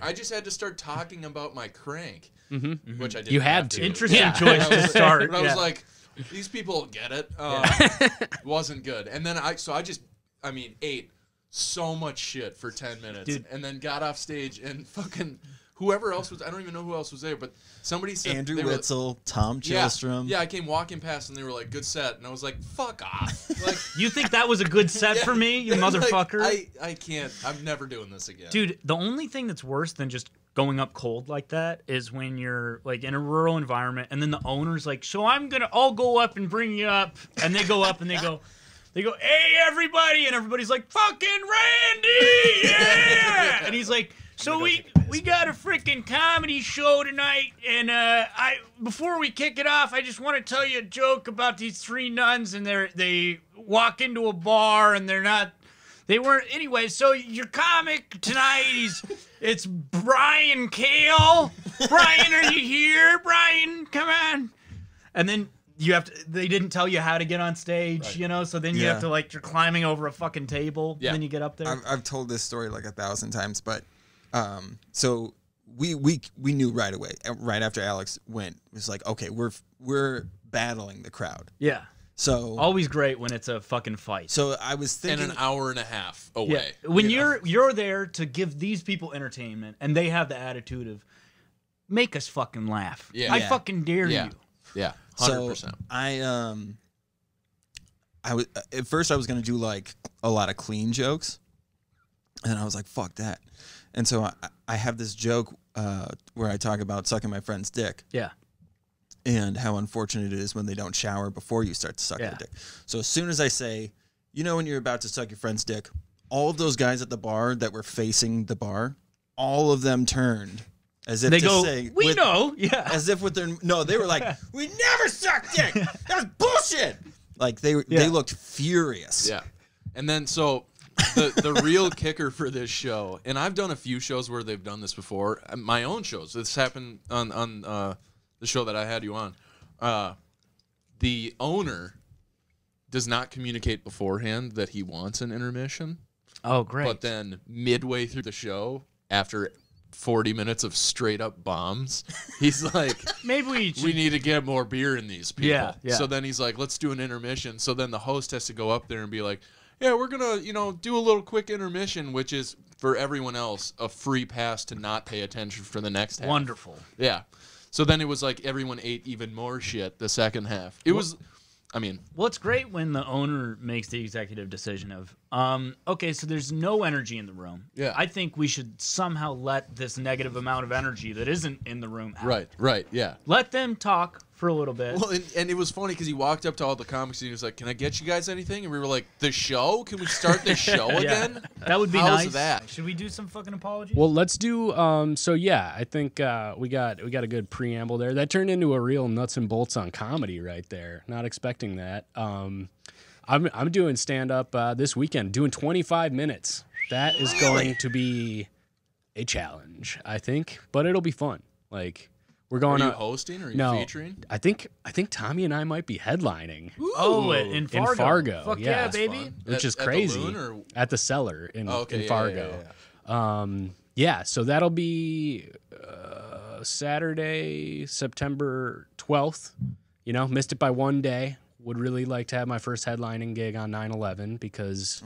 I just had to start talking about my crank, Mhm. which I didn't. You have had to. Interesting Yeah. choice to was, start. But I was yeah. like, these people get it. Uh, wasn't good. And then I, so I just, I mean, ate so much shit for ten minutes, Dude. and then got off stage and fucking whoever else was. I don't even know who else was there, but somebody said Andrew they were- Witzel, Tom yeah, yeah, I came walking past and they were like, "Good set," and I was like, "Fuck off!" Like, you think that was a good set yeah, for me, you like, motherfucker? I, I can't. I'm never doing this again, Dude, the only thing that's worse than just going up cold like that is when you're like in a rural environment and then the owner's like, "So I'm going to I'll go up and bring you up." And they go up and they go they go, "Hey everybody." And everybody's like, "Fucking Randy!" Yeah! and he's like, "So we we got a freaking comedy show tonight and uh I before we kick it off, I just want to tell you a joke about these three nuns and they're they walk into a bar and they're not they weren't anyway. So your comic tonight is it's Brian Kahl. Brian, are you here? Brian, come on. And then you have to. They didn't tell you how to get on stage, you know. So then you have to like you're climbing over a fucking table. Yeah. And then you get up there. I've, I've told this story like a thousand times, but um, so we we we knew right away, uh, right after Alex went, it was like, okay, we're we're battling the crowd. yeah. So Always great when it's a fucking fight. so I was and thinking, an hour and a half away. yeah. When you you're you're there to give these people entertainment, and they have the attitude of make us fucking laugh. Yeah. I Yeah. fucking dare yeah, you. yeah, hundred so. I um, I was at first I was gonna do like a lot of clean jokes, and I was like, fuck that. And so I, I have this joke uh, where I talk about sucking my friend's dick. Yeah. and how unfortunate it is when they don't shower before you start to suck Yeah. their dick. So as soon as I say, you know, when you're about to suck your friend's dick, all of those guys at the bar that were facing the bar, all of them turned as if They to go, say, we with- know. Yeah. as if with their no, they were like, we never sucked dick. That's bullshit. Like they were, Yeah. they looked furious. Yeah. And then so the the real kicker for this show, and I've done a few shows where they've done this before. My own shows. This happened on on uh, the show that I had you on. Uh, the owner does not communicate beforehand that he wants an intermission, oh, great. but then midway through the show, after 40 minutes of straight up bombs, he's like, Maybe we we need to get more beer in these people. Yeah, yeah. So then he's like, let's do an intermission. So then the host has to go up there and be like, yeah, we're gonna, you know, do a little quick intermission, which is for everyone else a free pass to not pay attention for the next half. wonderful. Yeah. So then it was like everyone ate even more shit the second half. It was, I mean, Well, it's great when the owner makes the executive decision of, um, okay, so there's no energy in the room. Yeah. I think we should somehow let this negative amount of energy that isn't in the room out. right, right, yeah. Let them talk for a little bit. Well, and, and it was funny because he walked up to all the comics and he was like, "Can I get you guys anything?" And we were like, "The show? Can we start the show Yeah. again?" That would be How's nice. that? Should we do some fucking apologies? Well, let's do. Um, so yeah, I think uh, we got we got a good preamble there. That turned into a real nuts and bolts on comedy right there. Not expecting that. Um, I'm I'm doing stand up uh, this weekend, doing 25 minutes. That is going to be a challenge, I think, but it'll be fun. Like we're Are going you to. hosting or are you No, featuring? I think I think Tommy and I might be headlining, oh, in in Fargo. Fargo, Fuck yeah, yeah, baby. Fun. which At- is at the crazy. Or- At the cellar in, Oh, okay, in yeah, yeah, Fargo. yeah, Um, yeah, so that'll be uh, Saturday, September 12th. You know, missed it by one day. Would really like to have my first headlining gig on 9 11 because,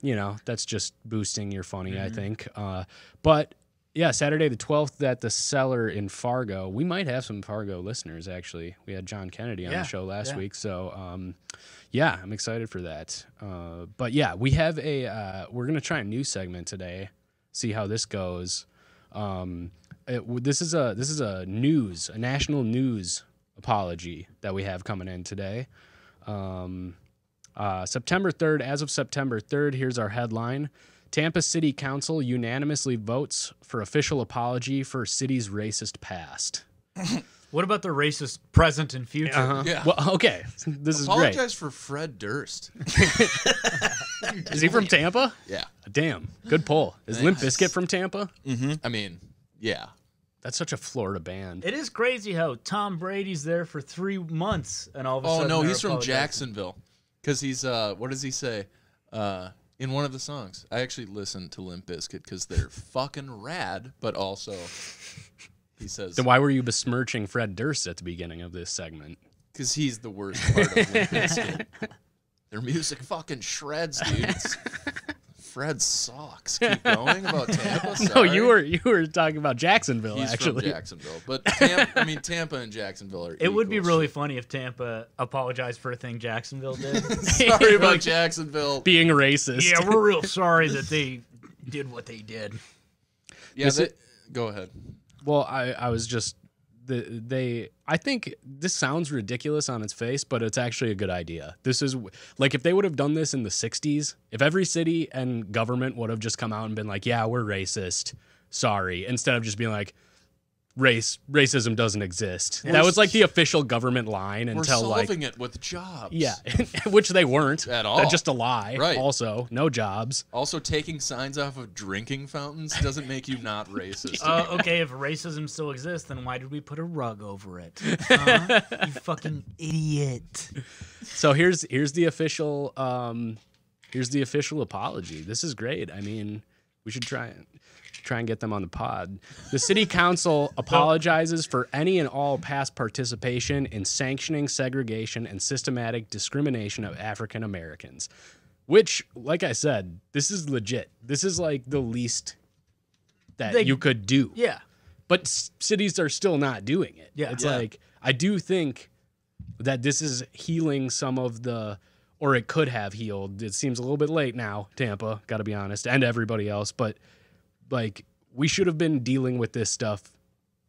you know, that's just boosting your funny, I think. Uh, but yeah, Saturday the 12th at the cellar in Fargo. We might have some Fargo listeners, actually. We had John Kennedy on Yeah, the show last yeah. week. So, um, yeah, I'm excited for that. Uh, but yeah, we have a, uh, we're going to try a new segment today see how this goes. Um, it, this is a this is a news, a national news apology that we have coming in today. Um, uh, September 3rd, as of September 3rd, here's our headline. Tampa City Council unanimously votes for official apology for city's racist past. What about the racist present and future? Uh-huh. Yeah. Well, okay. This is great. Apologize for Fred Durst. Is he from Tampa? Yeah. Damn. Good pull. Is Limp Bizkit from Tampa? I mean, yeah. That's such a Florida band. It is crazy how Tom Brady's there for three months and all of a Oh sudden. Oh no, he's from. Jacksonville. Because he's uh, what does he say? Uh, in one of the songs, I actually listened to Limp Bizkit because they're fucking rad, but also he says Then why were you besmirching Fred Durst at the beginning of this segment? because he's the worst part of Limp Bizkit. Their music fucking shreds, dude. It's- Fred sucks. Keep going about Tampa. No, you were you were talking about Jacksonville He's actually. from Jacksonville, but Tampa, I mean Tampa and Jacksonville are. It would be equals. really funny if Tampa apologized for a thing Jacksonville did. sorry about Jacksonville. Being racist. yeah, we're real sorry that they did what they did. Yeah, they, is- go ahead. Well, I, I was just the they I think this sounds ridiculous on its face, but it's actually a good idea. This is like if they would have done this in the 60s, if every city and government would have just come out and been like, "Yeah, we're racist. Sorry," instead of just being like race racism doesn't exist. that was like the official government line We're until like solving it with jobs. yeah, which they weren't At That's all. just a lie. Right. Also, no jobs. Also, taking signs off of drinking fountains doesn't make you not racist. Uh, okay, if racism still exists, then why did we put a rug over it? Huh? you fucking idiot. So here's here's the official um here's the official apology. This is great. I mean, we should try and try and get them on the pod. The city council apologizes for any and all past participation in sanctioning segregation and systematic discrimination of African Americans. Which, like I said, this is legit. This is like the least that They- you could do Yeah. but s- cities are still not doing it. Yeah. it's Yeah. like I do think that this is healing some of the, or it could have healed. It seems a little bit late now, Tampa. Got to be honest, and everybody else, but like we should have been dealing with this stuff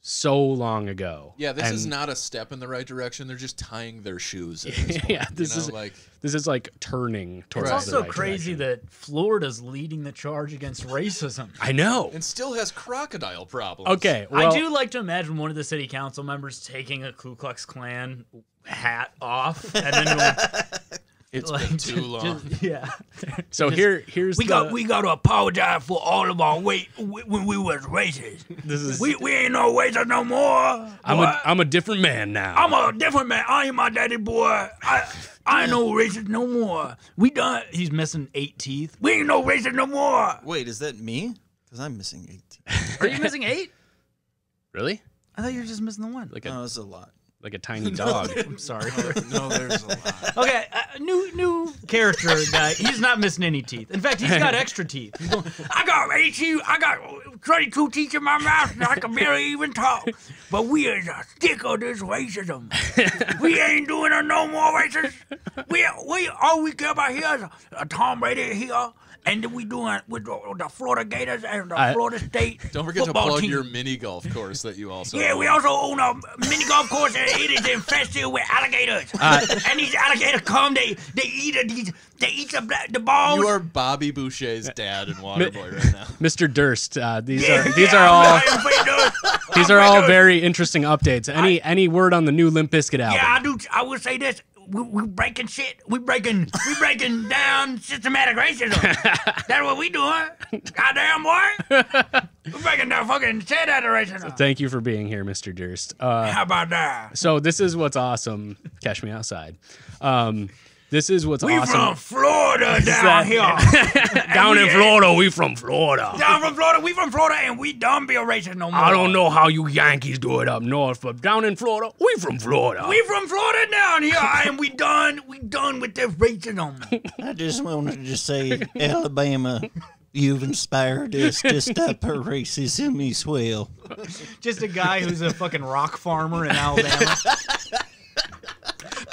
so long ago. yeah, this is not a step in the right direction. They're just tying their shoes. At this point, Yeah, this you know? is- like This is like turning towards. It's the also right crazy direction. that Florida's leading the charge against racism. I know. and still has crocodile problems. Okay, well, I do like to imagine one of the city council members taking a Ku Klux Klan hat off and then going, It's like, been too long. just- yeah. So here, here's We the, got we got to apologize for all of our weight when we was racist. This is. We we ain't no racist no more. I'm boy. a I'm a different man now. I'm a different man. I ain't my daddy boy. I I ain't no racist no more. We done. He's missing eight teeth. We ain't no racist no more. Wait, is that me? Because I'm missing 18. Are you missing eight? really I thought you were just missing the one. like a No, it's a lot. Like a tiny dog. I'm sorry. no, there's a lot. Okay, uh, new new character guy. He's not missing any teeth. In fact, he's got extra teeth. He's going, I got eight teeth. I got 22 teeth in my mouth, and I can barely even talk. But we is a stick of this racism. we ain't doing it no more racist. We we all we care about here is a Tom Brady here. And then we doing it with the, the Florida Gators and the I- Florida State Don't forget to football plug team. your mini golf course that you also. Yeah, own. we also own a mini golf course and it is infested with alligators. and these alligators come, they they eat these they eat the black- the balls. You are Bobby Boucher's dad and Waterboy right now. Mr. Durst, uh, these Yeah, are these yeah, are all I'm afraid to- these are all very interesting updates. Any any word on the new Limp Bizkit album? Yeah, I do. I will say this: we, we breaking shit. We breaking. We breaking down systematic racism. That's what we doing. Goddamn boy. We breaking down fucking shit out of racism. Thank you for being here, Mr. Durst. Uh, How about that? so this is what's awesome. Catch me outside. Um, this is what's We awesome. from Florida down that- here. Down in Florida, we from Florida. down from Florida. We from Florida, and we don't be a racist no more. I don't know how you Yankees do it up north, but down in Florida, we from Florida. We from Florida down here, and we done. We done with this racism. I just wanted to say, Alabama, you've inspired us to stop our racism as well. Just a guy who's a fucking rock farmer in Alabama.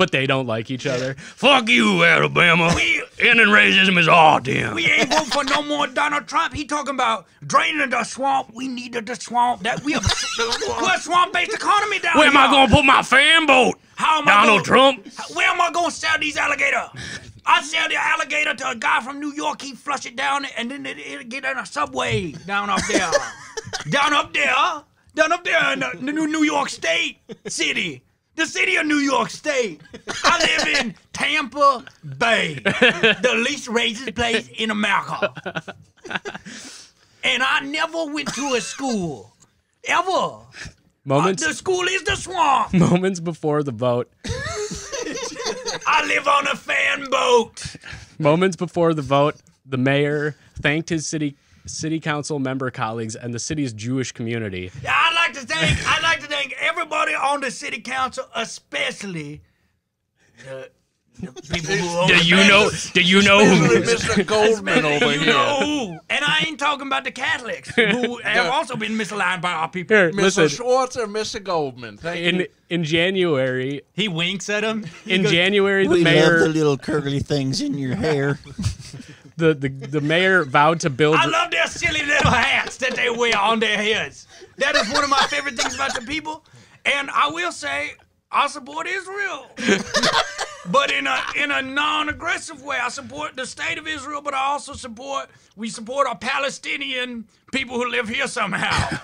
but they don't like each other. Fuck you, Alabama. we Ending racism is all damn. We ain't vote for no more Donald Trump. He talking about draining the swamp. We needed the swamp. That we have a swamp-based economy down Where am. I gonna put my fan boat? How am I Donald gonna, Trump? Where am I gonna sell these alligator? I sell the alligator to a guy from New York. He flush it down, and then it, it'll get in a subway down up there, down up there, down up there in the, the New New York State city, the city of New York State. I live in Tampa Bay, the least racist place in America, and I never went to a school ever. Uh, moments The school is the swamp. moments before the vote. I live on a fan boat. Moments before the vote, the mayor thanked his city city council member colleagues and the city's Jewish community. Yeah, I'd like to thank I'd like to thank everybody on the city council, especially the, the people who own Do the you know? Do you know who? Mr. Goldman over you here. know who. And I ain't talking about the Catholics who have also been misaligned by our people. Here, Mr. listen. Schwartz or Mr. Goldman? Thank In you. in January, He winks at him. In goes, January, the we love mayor the little curly things in your hair. the, the the mayor vowed to build. I love their silly little hats that they wear on their heads. That is one of my favorite things about the people. And I will say, I support Israel. but in a in a non-aggressive way. I support the state of Israel, but I also support we support our Palestinian people who live here somehow.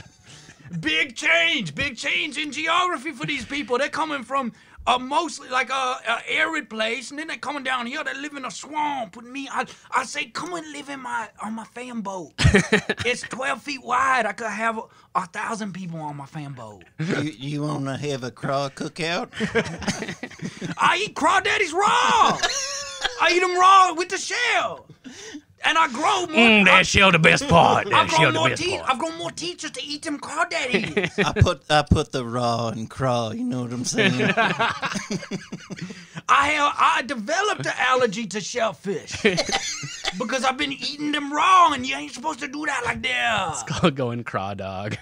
big change, big change in geography for these people. They're coming from a mostly like a, a arid place, and then they're coming down here. They live in a swamp with me. I I say, come and live in my on my fan boat. it's twelve feet wide. I could have a, a thousand people on my fan boat. you you want to have a craw cookout? I eat crawdaddies raw. I eat them raw with the shell, and I grow more. Mm, I, that shell the best part. I That grow shell the more best te- part. I've grown more teachers to eat them crawdaddies. I put I put the raw and craw. You know what I'm saying? I have I developed an allergy to shellfish because I've been eating them raw, and you ain't supposed to do that like that. It's called going craw dog.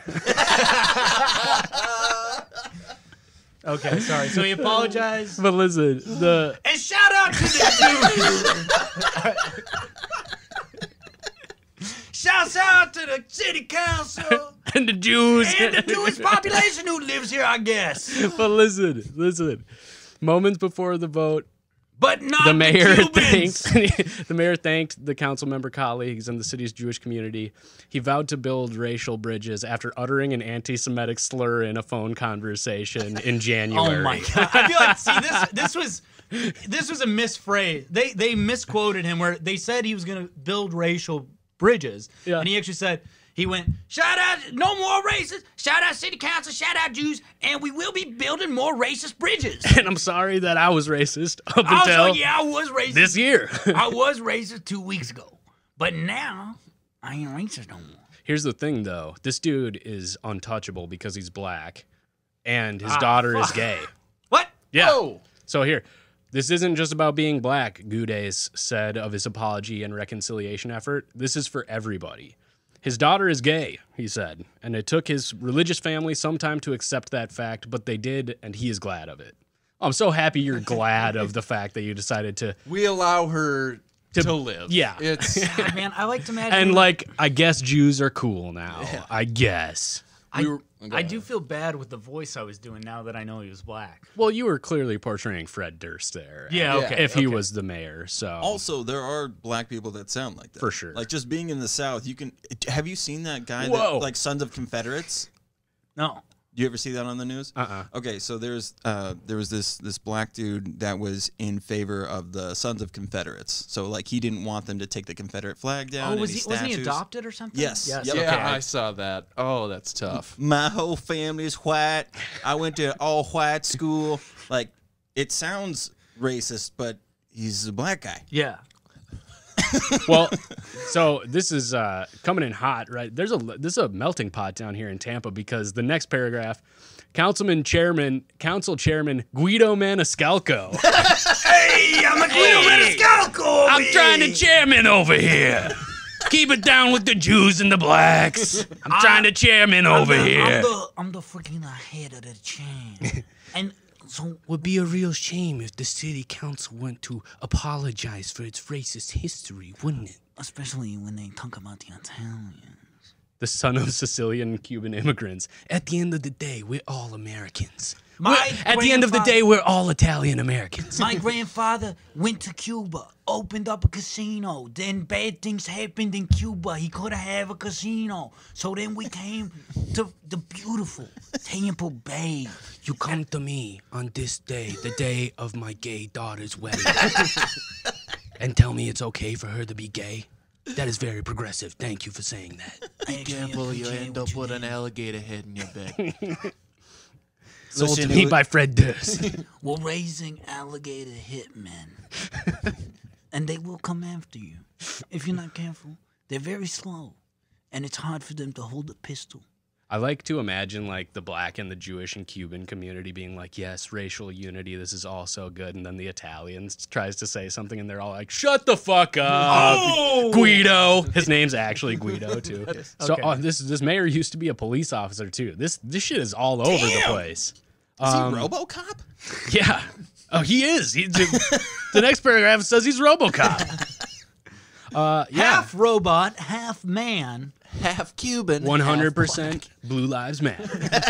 Okay, sorry. So he apologized. but listen, the And shout out to the Jews. Shouts out to the city council and the Jews. and the Jewish population who lives here, I guess. but listen, listen. Moments before the vote, But not the mayor Cubans. thanked the mayor thanked the council member colleagues and the city's Jewish community. He vowed to build racial bridges after uttering an anti-Semitic slur in a phone conversation in January. Oh my god! I feel like see this. This was this was a misphrase. They they misquoted him where they said he was going to build racial bridges, Yeah. and he actually said he went shout out no more racists, shout out city council, shout out Jews, and we will be building more racist bridges. And I'm sorry that I was racist up also, until yeah, I was racist. this year. I was racist two weeks ago, but now I ain't racist no more. Here's the thing, though. This dude is untouchable because he's black, and his Ah, daughter is gay. What? Yeah. Oh, So here, this isn't just about being black. Gudes said of his apology and reconciliation effort. This is for everybody. His daughter is gay, he said, and it took his religious family some time to accept that fact, but they did, and he is glad of it. I'm so happy you're glad of the fact that you decided to, we allow her to, live. yeah. It's God, man, I like to imagine. and like, I guess Jews are cool now. I guess. I, we were- go I do feel bad with the voice I was doing now that I know he was black. Well, you were clearly portraying Fred Durst there. Yeah, Yeah. okay. If he okay. was the mayor, so Also, there are black people that sound like that. For sure. Like just being in the South, you can. Have you seen that guy? Whoa. That, like Sons of Confederates. no. Do you ever see that on the news? Uh-uh. Okay, so there's uh there was this this black dude that was in favor of the Sons of Confederates. So like he didn't want them to take the Confederate flag down. Oh, was any he wasn't he adopted or something? Yes. Yes. Yep. yeah, okay. I saw that. Oh, that's tough. My whole family's white. I went to all white school. Like it sounds racist, but he's a black guy. Yeah. well, so this is uh, coming in hot, right? There's a this is a melting pot down here in Tampa because the next paragraph, Councilman Chairman, Council Chairman Guido Maniscalco. Hey, I'm a Guido Maniscalco. I'm trying to chairman over here. Keep it down with the Jews and the blacks. I'm trying to chairman over I'm the, here. I'm the, I'm the freaking head of the chain. and So would be a real shame if the city council went to apologize for its racist history, wouldn't it? Especially when they talk about the Italians. The son of Sicilian Cuban immigrants. At the end of the day, we're all Americans. My at the end of the day, we're all Italian Americans. My grandfather went to Cuba, opened up a casino. Then bad things happened in Cuba. He couldn't have a casino. So then we came to the beautiful Tampa Bay. You come to me on this day, the day of my gay daughter's wedding, and tell me it's okay for her to be gay? That is very progressive. Thank you for saying that. Be careful, you end up with an alligator head in your back. Sold to Listen, me by Fred Durst. We're raising alligator hitmen. and they will come after you. If you're not careful, they're very slow. And it's hard for them to hold a pistol. I like to imagine like the black and the Jewish and Cuban community being like, "Yes, racial unity. This is all so good," and then the Italians tries to say something, and they're all like, "Shut the fuck up, Guido." His name's actually Guido too. So Okay. oh, this this mayor used to be a police officer too. This this shit is all over the place. Is Um, he RoboCop? Yeah. Oh, he is. He, the, the next paragraph says he's RoboCop. Uh, yeah. Half robot, half man. Half Cuban. One hundred percent Blue Lives Matter.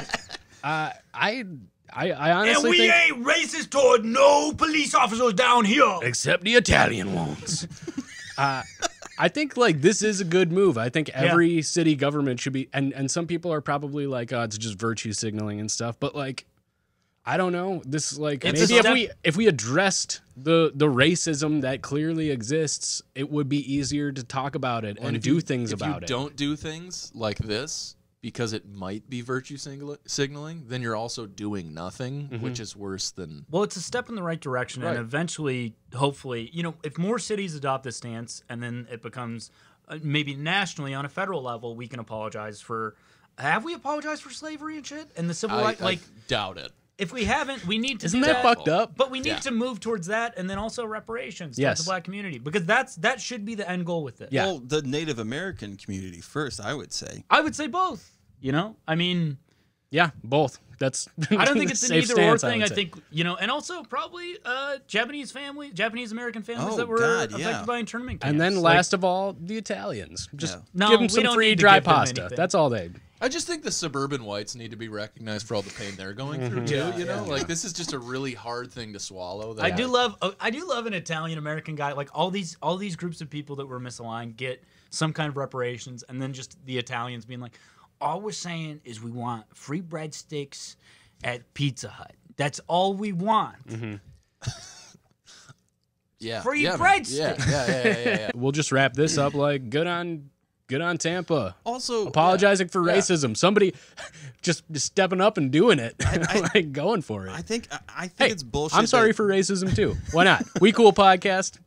uh, I, I, I honestly and we think, ain't racist toward no police officers down here. except the Italian ones. uh, I think like this is a good move. I think every city government should be, and and some people are probably like, oh, it's just virtue signaling and stuff. But like, I don't know. This like It's a maybe if we if we addressed the the racism that clearly exists, it would be easier to talk about it and if do you- things if about you it. don't do things like this because it might be virtue singla- signaling, then you're also doing nothing, Mm-hmm. which is worse than. Well, it's a step in the right direction, Right. and eventually, hopefully, you know, if more cities adopt this stance, and then it becomes uh, maybe nationally on a federal level, we can apologize for. Have we apologized for slavery and shit and the civil I, rights? I Like, doubt it. If we haven't, we need to. Isn't do that fucked up? But we need Yeah. to move towards that, and then also reparations towards Yes. the black community, because that's that should be the end goal with it. Yeah. Well, the Native American community first, I would say. I would say both. You know, I mean, Yeah, both. That's I don't think it's an safe either or thing. I, would say. think you know, and also probably uh, Japanese family, Japanese American families Oh, that were God, affected yeah. by internment camps. And then Like, last of all, the Italians. Just Yeah. No, give them some free dry pasta. That's all they. I just think the suburban whites need to be recognized for all the pain they're going through too. Yeah, you know, yeah. like this is just a really hard thing to swallow. That I do love uh, I do love an Italian American guy. Like all these all these groups of people that were misaligned get some kind of reparations, and then just the Italians being like, all we're saying is we want free breadsticks at Pizza Hut. That's all we want. yeah, free yeah, breadsticks. Yeah, yeah, yeah, yeah, yeah, yeah. We'll just wrap this up like good on good on Tampa. Also, Apologizing for Yeah. racism. Somebody just, just stepping up and doing it. I- like going for it. I think I, I think hey, it's bullshit. I'm sorry that- for racism too. Why not? We cool podcast.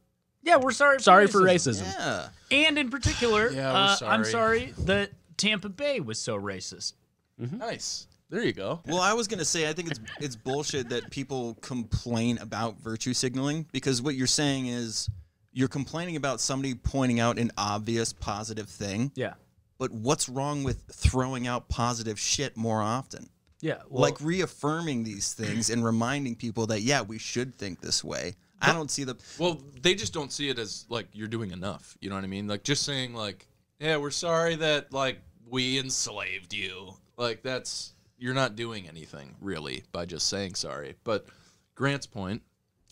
Yeah, we're sorry. For Sorry racism. for racism. Yeah. And in particular, Yeah, we're uh, I'm sorry. sorry that Tampa Bay was so racist. Nice. There you go. Well, I was gonna say I think it's it's bullshit that people complain about virtue signaling because what you're saying is you're complaining about somebody pointing out an obvious positive thing, Yeah. but what's wrong with throwing out positive shit more often? Yeah. Well, like reaffirming these things and reminding people that yeah, we should think this way. I don't see the Well, they just don't see it as like you're doing enough. You know what I mean? Like just saying like, yeah, we're sorry that like we enslaved you. Like that's you're not doing anything really by just saying sorry. But Grant's point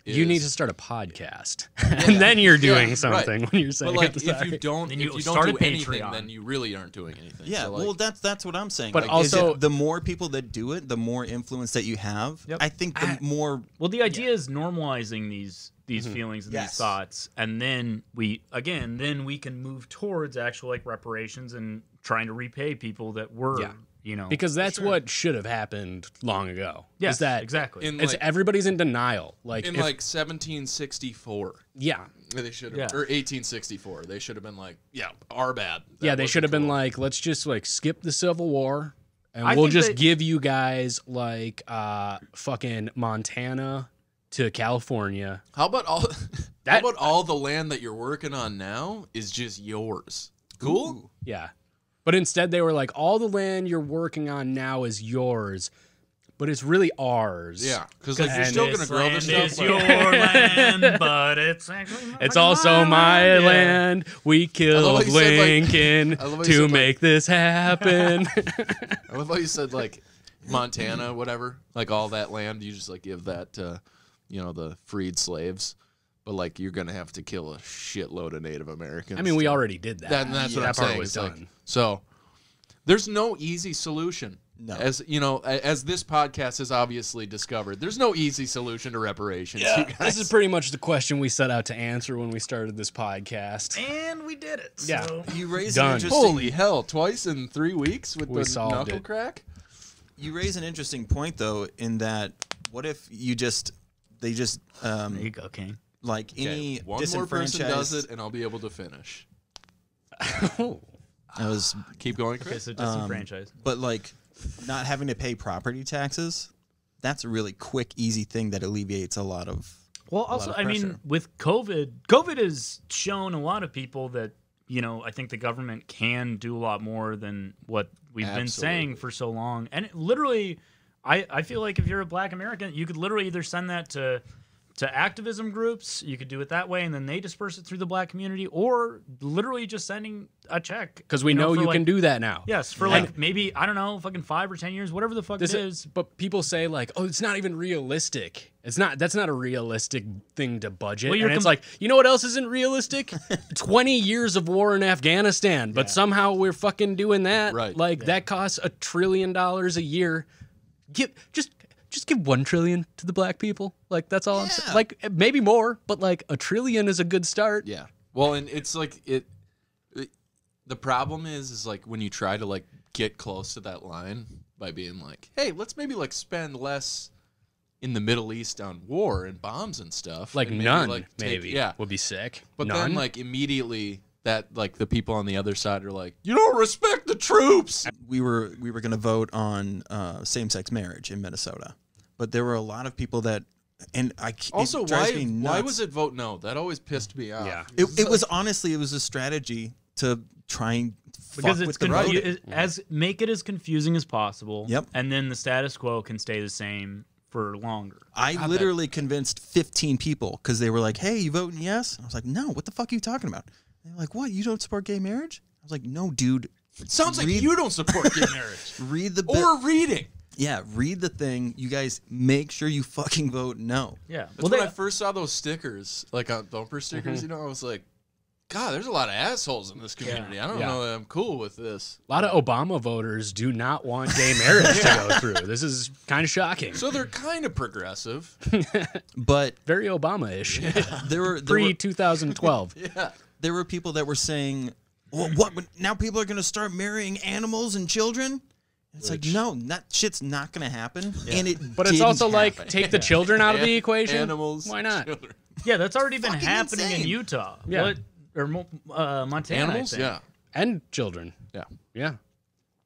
is You need to start a podcast, and then you're doing right. something when you're saying. But like if you don't Then if you you, start don't a do anything, Patreon. then you really aren't doing anything. Yeah, So, like, well, that's that's what I'm saying. But Like, is also- it the more people that do it, the more influence that you have. Yep. I think the more Well, the idea is normalizing these these mm-hmm. feelings and Yes. these thoughts, and then we again, then we can move towards actual like reparations and trying to repay people that were, Yeah. You know, because that's what should have happened long ago. yes, is that exactly. in It's like everybody's in denial. Like, in if- like 1764. yeah, They should have, Yeah. or 1864. They should have been like, yeah, our bad. That yeah, they should have been like, let's just like skip the Civil War, and I we'll just that- give you guys like uh fucking Montana to California. How about all? That- how about all the land that you're working on now is just yours? Cool. Yeah. But instead, they were like, all the land you're working on now is yours, but it's really ours. Yeah, because like you're And still gonna grow the land stuff. is but- your land, but it's actually not It's also my Yeah. land. We love killed you said, like- Lincoln I love how you to said, like- make this happen. I love how you said like Montana, whatever, like all that land. You just like give that to, you know, the freed slaves, but like you're gonna have to kill a shitload of Native Americans. I mean, we already did that. That, and that's what that I'm part saying. was It's like- so there's no easy solution. No. As you know, as this podcast has obviously discovered, there's no easy solution to reparations. you guys. This is pretty much the question we set out to answer when we started this podcast. And we did it. Yeah. so- You raise Done. an interesting Holy hell! Twice in three weeks with We the knuckle it. crack. you raise an interesting point though in that what if you just they just um There you go, King. Like Okay, any one more person does it, and I'll be able to finish. oh. I was Keep going, Okay, Chris. so Um, disenfranchise. but like not having to pay property taxes that's a really quick easy thing that alleviates a lot of Well, also, of I mean, with COVID, COVID has shown a lot of people that you know. I think the government can do a lot more than what we've been saying for so long. And it literally, I I feel like if you're a Black American, you could literally either send that to to activism groups. You could do it that way, and then they disperse it through the Black community, or literally just sending a check. Because we you know for you like- can do that now. Yes, for like maybe I don't know, fucking five or ten years, whatever the fuck This it is, is. but people say like, "Oh, it's not even realistic." It's not. That's not a realistic thing to budget. Well, you're and it's like, you know what else isn't realistic? Twenty years of war in Afghanistan, but somehow we're fucking doing that. Right. Like that costs a trillion dollars a year. Give just just give one trillion to the black people. Like that's all I'm saying. Like maybe more, but like a trillion is a good start. Yeah. Well, and it's like it, it. The problem is, is like when you try to like get close to that line by being like, "Hey, let's maybe like spend less in the Middle East on war and bombs and stuff." Like and maybe, none, like, take- maybe. yeah. would be sick. But none. then like immediately that like the people on the other side are like, "You don't respect the troops." we were we were going to vote on uh, same-sex marriage in Minnesota but there were a lot of people that and I c- it Also, drives why me why was it vote no? That always pissed me off. Yeah. it, it was honestly it was a strategy to try and because fuck it's with the confu- voting. it- as make it as confusing as possible. Yep. And then the status quo can stay the same for longer. I literally convinced 15 people because they were like, "Hey, you voting yes?" And I was like, "No, what the fuck are you talking about?" They're like, "What? You don't support gay marriage?" I was like, "No, dude. It sounds like you don't support gay marriage Read the bill. or reading. Yeah, read the thing. You guys make sure you fucking vote no." Yeah. That's well, when they, I first saw those stickers, like on bumper stickers. Mm-hmm. You know, I was like, God, there's a lot of assholes in this community. I don't Yeah. know that I'm cool with this. A lot of Obama voters do not want gay marriage to go through. This is kind of shocking. So they're kind of progressive. But Very Obama-ish. there were Pre 2012. yeah. there were people that were saying, "Well, what? Now people are going to start marrying animals and children." It's like, no, that shit's not going to happen. And it, But it's didn't also like take the children out of the equation. Animals. Why not? children. yeah, that's already been fucking happening in. Utah. Yeah. What, or uh, Montana. I Animals? think. Yeah. And children. Yeah. Yeah.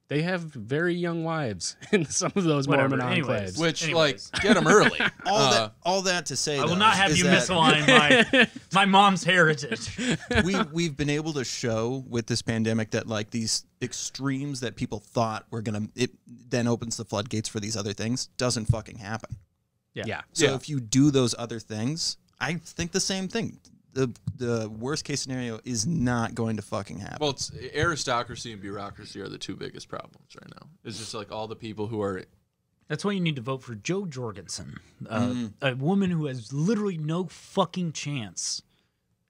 They have very young wives in some of those Whatever. Mormon Anyways. enclaves. Which, Anyways. like, get them early. all Uh, that all that to say, I will though, not have is you that misalign my my mom's heritage. we we've been able to show with this pandemic that like these extremes that people thought were gonna it then opens the floodgates for these other things doesn't fucking happen. yeah. So Yeah. if you do those other things, I think the same thing. The the worst case scenario is not going to fucking happen. well, it's aristocracy and bureaucracy are the two biggest problems right now. It's just like all the people who are That's why you need to vote for Jo Jorgensen, uh, Mm-hmm. a woman who has literally no fucking chance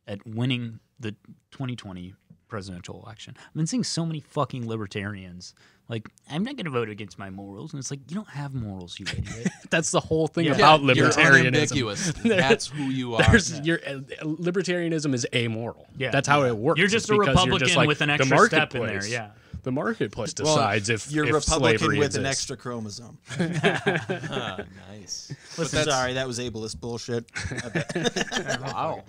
at winning the 2020 presidential election. I've been seeing so many fucking libertarians like, I'm not going to vote against my morals, and it's like you don't have morals, you idiot. That's the whole thing Yeah. about You're libertarianism. unambiguous. That's who you are. There's your uh, libertarianism is amoral. Yeah. that's how it works. You're just It's a because Republican like with an the extra step in there, yeah. The marketplace decides if You're if Republican slavery with an extra chromosome. Ah, nice. Listen, sorry, that was ableist bullshit. Wow.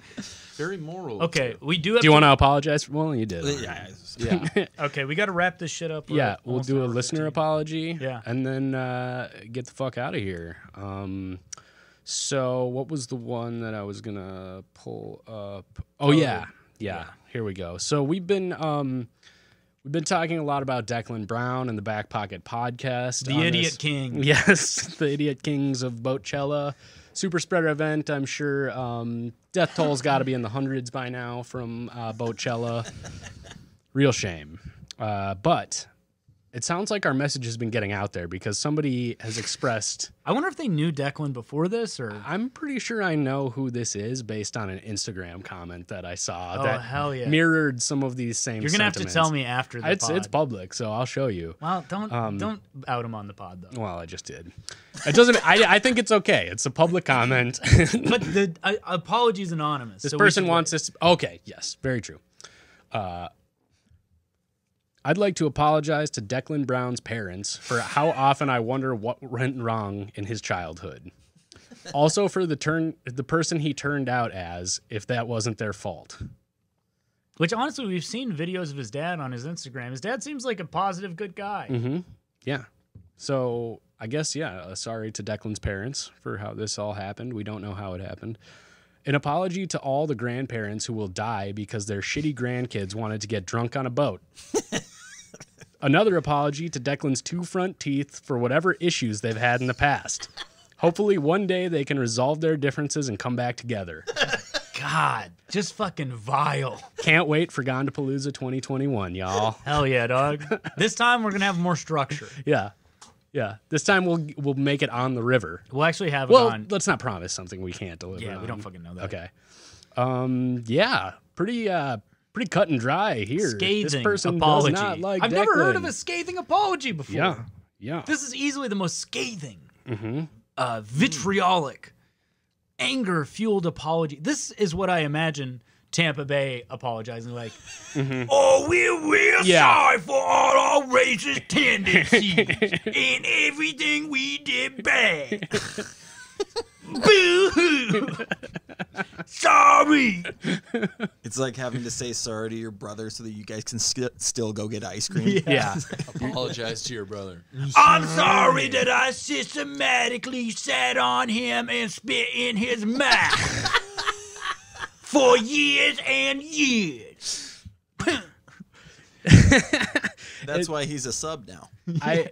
Very moral. okay, we do have. Do you want to apologize? Well, you did. yeah, Yeah. Okay, we got to wrap this shit up. Yeah, we'll do a listener 15. apology. Yeah. And then uh, get the fuck out of here. Um, so, what was the one that I was going to pull up? Oh, yeah. yeah. Here we go. So, we've been. Um, We've been talking a lot about Declan Brown and the Back Pocket podcast. The Idiot this- King. Yes, the Idiot Kings of Boatchella. Super spreader event. I'm sure um, death toll's got to be in the hundreds by now from uh, Boatchella. Real shame. Uh, but it sounds like our message has been getting out there because somebody has expressed. I wonder if they knew Declan before this or. I'm pretty sure I know who this is based on an Instagram comment that I saw Oh, that hell yeah. mirrored some of these same. You're gonna have to tell me after the It's pod. it's public, so I'll show you. Well, don't Um, don't out him on the pod though. Well, I just did. It doesn't. I, I think it's okay. It's a public comment. But the uh, apologies anonymous. this so person wants wait. us. Okay. Yes. Very true. Uh, I'd like to apologize to Declan Brown's parents for how often I wonder what went wrong in his childhood. Also, for the turn, the person he turned out as, if that wasn't their fault. Which honestly, we've seen videos of his dad on his Instagram. His dad seems like a positive, good guy. Mm-hmm. Yeah. So I guess yeah. Uh, sorry to Declan's parents for how this all happened. We don't know how it happened. An apology to all the grandparents who will die because their shitty grandkids wanted to get drunk on a boat. Another apology to Declan's two front teeth for whatever issues they've had in the past. Hopefully, one day they can resolve their differences and come back together. God, just fucking vile. Can't wait for Gondapalooza 2021, y'all. Hell yeah, dog. this time we're gonna have more structure. Yeah, yeah. This time we'll we'll make it on the river. We'll actually have Well, it on. let's not promise something we can't deliver. Yeah, we on. don't fucking know that. Okay. Um. Yeah. Pretty. Uh. Pretty cut and dry here. Scathing this person apology. does not like. I've never heard of a scathing apology before. Yeah. Yeah. This is easily the most scathing, mm-hmm. uh, vitriolic, anger fueled apology. This is what I imagine Tampa Bay apologizing like, Oh, we're real Mm-hmm. Yeah. sorry for all our racist tendencies and everything we did bad. Boo! Sorry. It's like having to say sorry to your brother so that you guys can st- still go get ice cream. Yeah. Apologize to your brother. I'm sorry that I systematically sat on him and spit in his mouth for years and years. That's why he's a sub now. I.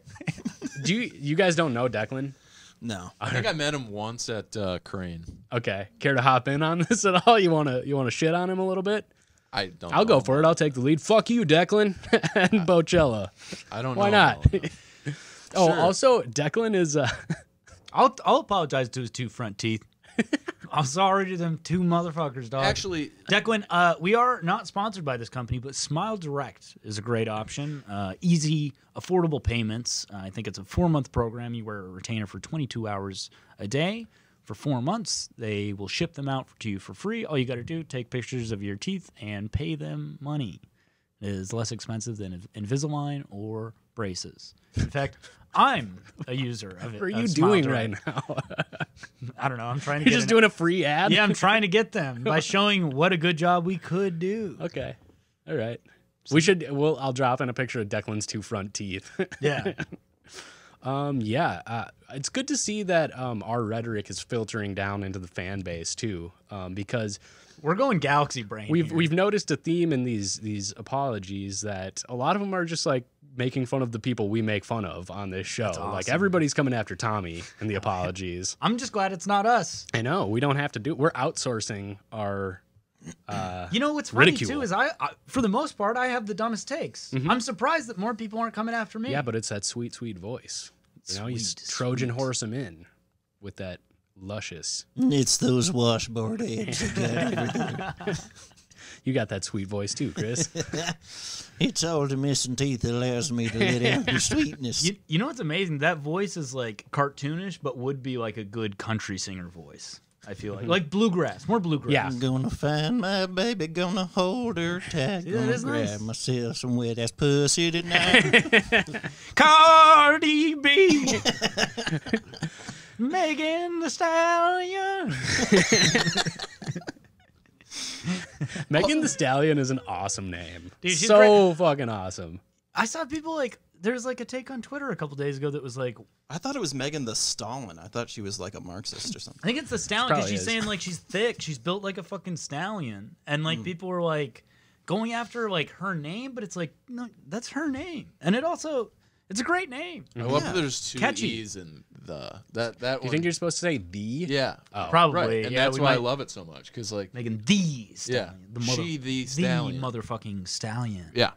Do you? You guys don't know Declan? No. I think I met him once at uh, Crane. Okay. Care to hop in on this at all? You wanna you wanna shit on him a little bit? I don't. I'll know go for it. I'll take the lead. Fuck you, Declan and Bocella. I don't. Why know not? him, though. Oh, Sure. also Declan is. Uh, I'll I'll apologize to his two front teeth. I'm sorry to them two motherfuckers, dog. Actually, Declan, uh, we are not sponsored by this company, but Smile Direct is a great option. Uh, easy, affordable payments. Uh, I think it's a four month program. You wear a retainer for 22 hours a day. For four months, they will ship them out to you for free. All you got to do, take pictures of your teeth and pay them money. It is less expensive than Invisalign or braces. In fact, I'm a user of it. what are you doing right now? I don't know. I'm trying to You're just doing a free ad. yeah, I'm trying to get them by showing what a good job we could do. Okay. All right. We should. We'll. I'll drop in a picture of Declan's two front teeth. Yeah. um. Yeah. Uh, it's good to see that um our rhetoric is filtering down into the fan base too. Um. Because We're going galaxy brain. we've here. we've noticed a theme in these these apologies that a lot of them are just like making fun of the people we make fun of on this show. Like everybody's coming after Tommy and the apologies. I'm just glad it's not us. I know we don't have to do. We're outsourcing our. Uh, You know what's funny too is I, I, for the most part, I have the dumbest takes. I'm surprised that more people aren't coming after me. yeah, but it's that sweet, sweet voice. You know, you s- Sweet, Trojan horse him in with that luscious. It's those washboard eggs again. You got that sweet voice too, Chris. it's all the missing teeth that allows me to let out the sweetness. You, you know what's amazing? That voice is like cartoonish, but would be like a good country singer voice. I feel like mm-hmm. like bluegrass, more bluegrass. Yeah. I'm gonna find my baby, gonna hold her tight, that gonna is grab nice. myself some wet ass pussy tonight. Cardi B, Megan Thee Stallion. Megan Thee Stallion is an awesome name. Dude, she's so fucking awesome. I saw people like there's like a take on Twitter a couple days ago that was like I thought it was Megan the Stalin. I thought she was like a Marxist or something. I think it's the stallion because she's is. saying like she's thick, she's built like a fucking stallion, and like Hmm. people were like, going after like her name, but it's like no, that's her name, and it also it's a great name. I love that there's two Catchy. e's in the that that You one. think you're supposed to say the? yeah, Oh. Probably, right, and yeah. that's we why I love it so much because like making the yeah, the mother, she the the motherfucking stallion. yeah,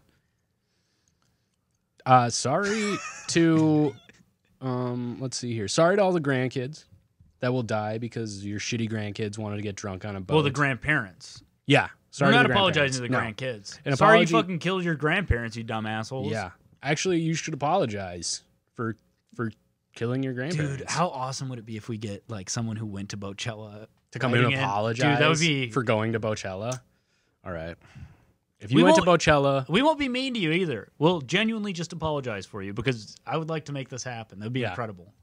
Uh, sorry to, um, let's see here. Sorry to all the grandkids that will die because your shitty grandkids wanted to get drunk on a boat. Well, the grandparents. yeah. Sorry, We're not the apologizing to the grandparents. grandkids. An Sorry you fucking killed your grandparents, you dumb No. assholes. Yeah, actually, you should apologize for for killing your grandparents. Dude, how awesome would it be if we get like someone who went to Bochella to come in and apologize Dude, that would be. for going to Bochella. All right. If you We went to Bochella, we won't be mean to you either. We'll genuinely just apologize for you because I would like to make this happen. That'd be Yeah. incredible.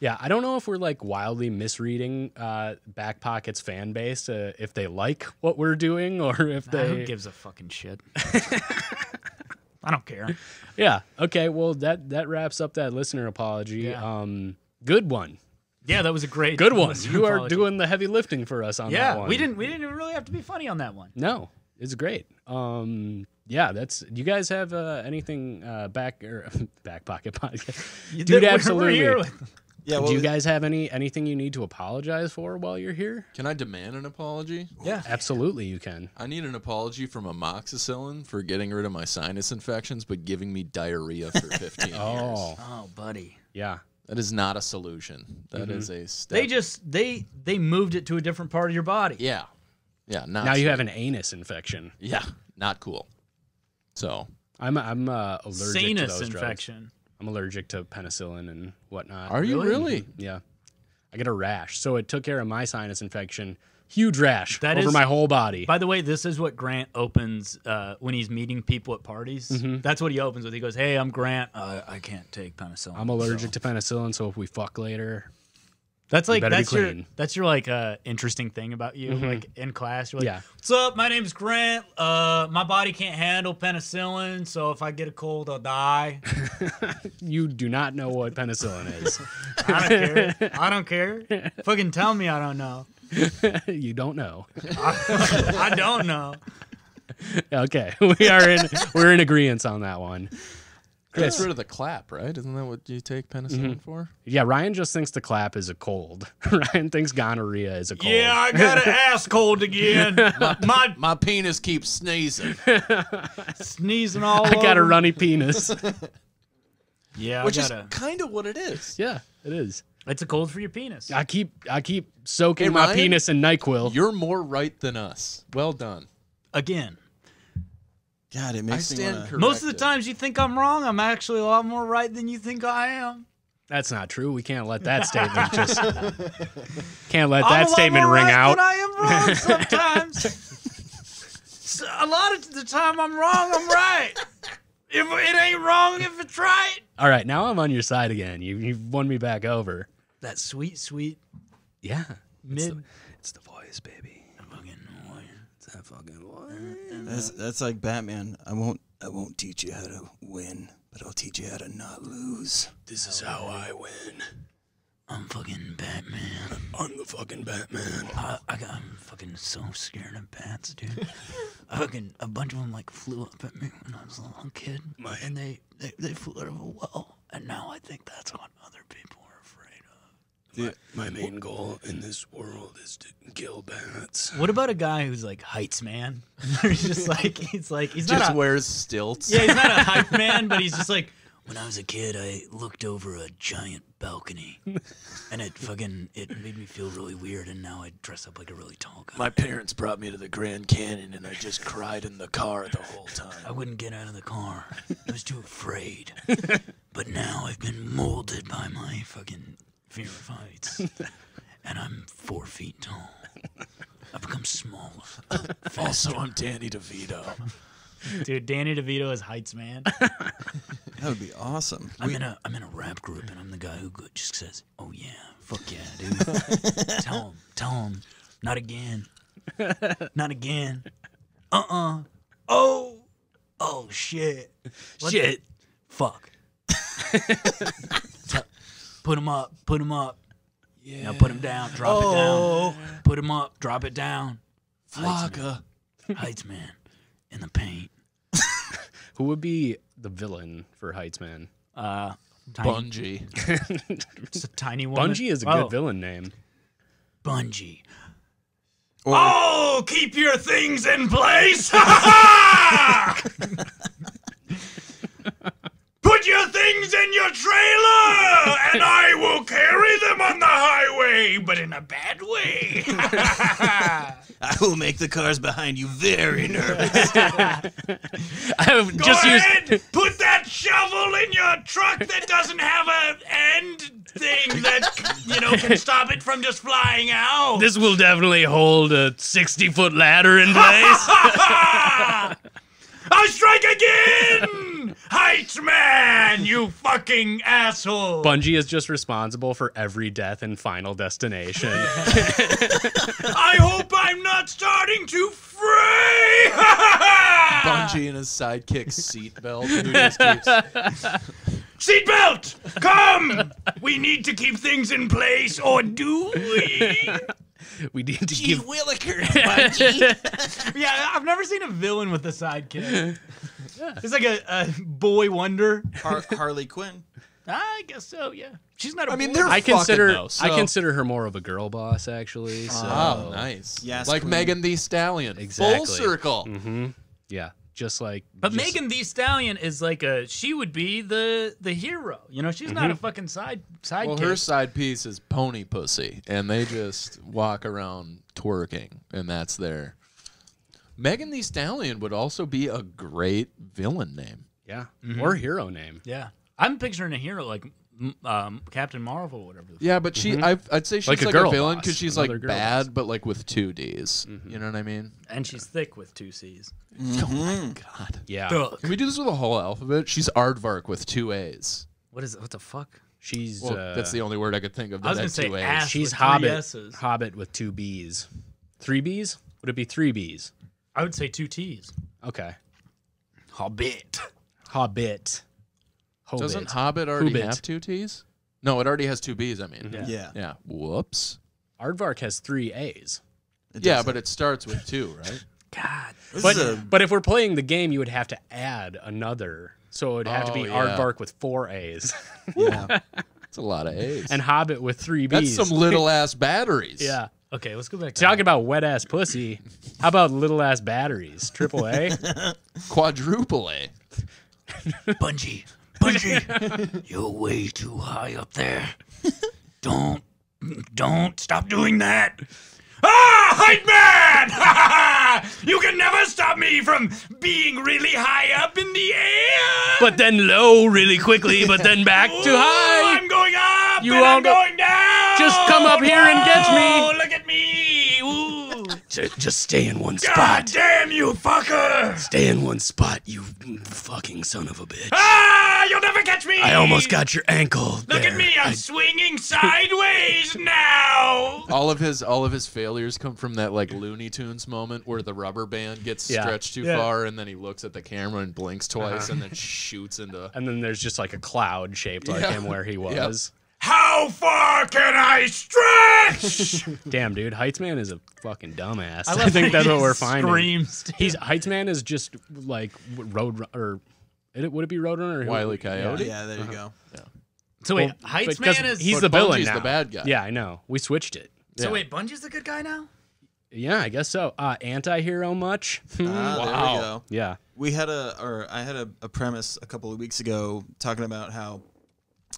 yeah, I don't know if we're like wildly misreading uh, Back Pocket's fan base, uh, if they like what we're doing or if Nah, who they. gives a fucking shit? I don't care. Yeah. Okay. Well, that that wraps up that listener apology. Yeah. Um, good one. Yeah, that was a great, Good one. You are apology. doing the heavy lifting for us on that Yeah, one. we didn't. We didn't even really have to be funny on that one. No, it's great. Um, yeah, that's. Do you guys have uh, anything uh, back or back pocket podcast? You- Dude, absolutely. Here with- Yeah, Do well, you guys have any anything you need to apologize for while you're here? can I demand an apology? yeah. Absolutely, you can. I need an apology from amoxicillin for getting rid of my sinus infections, but giving me diarrhea for 15 years. Oh, Oh, buddy. yeah. That is not a solution. That is a step. They just they they moved it to a different part of your body. yeah, yeah. Not Now you have an anus infection. yeah, not cool. So I'm I'm uh, allergic to Sinus those drugs. Infection. I'm allergic to penicillin and whatnot. are you really? Yeah. I get a rash. So it took care of my sinus infection. Huge rash That over is- my whole body. By the way, this is what Grant opens uh, when he's meeting people at parties. Mm-hmm. That's what he opens with. He goes, "Hey, I'm Grant. Uh, I can't take penicillin. I'm allergic so." to penicillin, so if we fuck later, That's like that's your. Mm-hmm. that's your like uh, interesting thing about you. Like in class, you're like, Yeah. "What's up? My name's Grant. Uh, my body can't handle penicillin, so if I get a cold, I'll die. you do not know what penicillin is. I don't care. I don't care. Fucking tell me I don't know. you don't know. I don't know. Okay, we are in we're in agreement on that one. Gets rid of the clap, right? Isn't that what you take penicillin mm-hmm. for? Yeah, Ryan just thinks the clap is a cold. Ryan thinks gonorrhea is a cold. Yeah, I got an ass cold again. My My penis keeps sneezing, sneezing all I got a runny penis. Yeah, which I is got a. kind of what it is. yeah, it is. It's a cold for your penis. I keep I keep soaking Hey, my Ryan, penis in Nyquil. You're more right than us. Well done. Again, God, it I makes me stand wanna, most of the times you think I'm wrong, I'm actually a lot more right than you think I am. That's not true. We can't let that statement just can't let I'm that a lot statement more ring right out. Than I am wrong sometimes. So, a lot of the time I'm wrong, I'm right. If it ain't wrong, if it's right. All right, now I'm on your side again. You you've won me back over. That sweet, sweet Yeah, mid. it's the voice, baby. fucking It's that fucking voice. That's that's like Batman. I won't I won't teach you how to win, but I'll teach you how to not lose. This is how I win. I'm fucking Batman. I'm the fucking Batman. I, I got, I'm fucking so scared of bats, dude. I fucking a bunch of them like flew up at me when I was a little kid, and they, they they flew out of a well, and now I think that's what other people of. My main goal in this world is to kill bats. What about a guy who's like heights man? he's just like he's like he's not Just a, wears stilts. yeah he's not a hype man, but he's just like When I was a kid, I looked over a giant balcony, and it fucking it made me feel really weird. And now I dress up like a really tall guy. My parents brought me to the Grand Canyon and I just cried in the car the whole time. I wouldn't get out of the car. I was too afraid. but now I've been molded by my fucking fear of heights. And I'm four feet tall. I've become smaller. Also, I'm Danny DeVito. dude Danny DeVito is heights man. That would be awesome. I'm in a I'm in a rap group and I'm the guy who go- just says, "Oh yeah, fuck yeah, dude." tell him, tell him, not again, not again. Uh uh Oh, oh shit, shit, fuck. Tell- put him up, put him up. Yeah. Now put him down, drop it down. Put him up, drop it down. Heights man. Heights man. in the paint. Who would be the villain for Heitzman? Uh, tiny, Bungie. it's a tiny woman. Bungie is a Oh, good villain name. Bungie. Or Oh, keep your things in place. Put your things in your trailer, and I will carry them on the highway, but in a bad way. I will make the cars behind you very nervous. I've Go just used. put that shovel in your truck that doesn't have a end thing that you know can stop it from just flying out. This will definitely hold a 60 foot ladder in place. I strike again! Heights man, you fucking asshole! Bungie is just responsible for every death in Final Destination. I hope I'm not starting to fray! Bungie and his sidekick seatbelt. Who just keeps Seatbelt! Come! we need to keep things in place, or do we? we need to Gee give. Willikers, Bungie. Yeah, I've never seen a villain with a sidekick. It's like a, a boy wonder. Har- Harley Quinn. I guess so. Yeah, she's not. a I mean, boy. they're I fucking consider though, I consider her more of a girl boss actually. So Oh, nice. Yes, like queen. Megan Thee Stallion. Exactly. Full Exactly. circle. hmm yeah, just like. But just- Megan Thee Stallion is like a. She would be the the hero. You know, she's not a mm-hmm. fucking side sidekick. Well, her side piece is pony pussy, and they just walk around twerking, and that's their. Megan Thee Stallion would also be a great villain name. yeah, mm-hmm. or hero name. yeah, I'm picturing a hero like m- um, Captain Marvel, or whatever. the Yeah, but she, I, I'd say she's Like like, a a, villain because she's another like bad, boss. but like with two D's. You know what I mean? and she's thick with two C's. God. Yeah, Duck. Can we do this with a whole alphabet? She's Aardvark with two A's. What is it? What the fuck? she's. Well, uh, that's the only word I could think of. That I was gonna say two A's. ass. She's with three Hobbit. S's. Hobbit with two B's. Three B's? Would it be three B's? I would say two T's. Okay. Hobbit. Hobbit. Hobbit. Doesn't Hobbit already Hobbit. have two T's? No, it already has two B's. I mean, Yeah. Yeah. yeah. Whoops. Aardvark has three A's. It Yeah, does but it starts with two, right? God. But a- but if we're playing the game, you would have to add another. So it would have to Oh, be yeah. Aardvark with four A's yeah. That's a lot of A's. and Hobbit with three B's. that's B's. some little ass batteries. yeah. Okay, let's go back. to Talking about wet ass pussy. How about little ass batteries? Triple A. Quadruple A. Bungie, Bungie, you're way too high up there. Don't, don't stop doing that. Ah, hype man! you can never stop me from being really high up in the air. but then low really quickly, but then back to high. I'm going up. You and I'm go- going down. Just come up here and get me. Whoa, Look at me. Ooh. Just, just stay in one God spot. damn you, fucker! Stay in one spot, you fucking son of a bitch. Ah, you'll never catch me. I almost got your ankle. Look there. at me, I'm I- swinging sideways now. All of his all of his failures come from that like Looney Tunes moment where the rubber band gets Yeah. stretched too Yeah. far and then he looks at the camera and blinks twice and then shoots into And then there's just like a cloud shaped like Yeah. him where he was. How far can I stretch? Damn, dude, Heitzman is a fucking dumbass. I, love think that's what we're finding. Screams. He's Heitzman is just like road or it, would it be Roadrunner? or who- Wile E. Coyote. yeah, there you go. So wait, Well, Heights is. he's But the villain Bungie's now. the bad guy. Yeah, I know. We switched it. so yeah. wait, Bungie's the good guy now. Yeah, I guess so. Uh, anti-hero much? Ah, there we go. yeah. We had a, or I had a, a premise a couple of weeks ago talking about how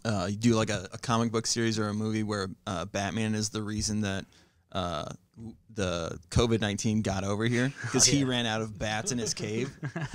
uh, you do like a, a comic book series or a movie where uh, Batman is the reason that uh, the COVID nineteen got over here because he ran out of bats in his cave,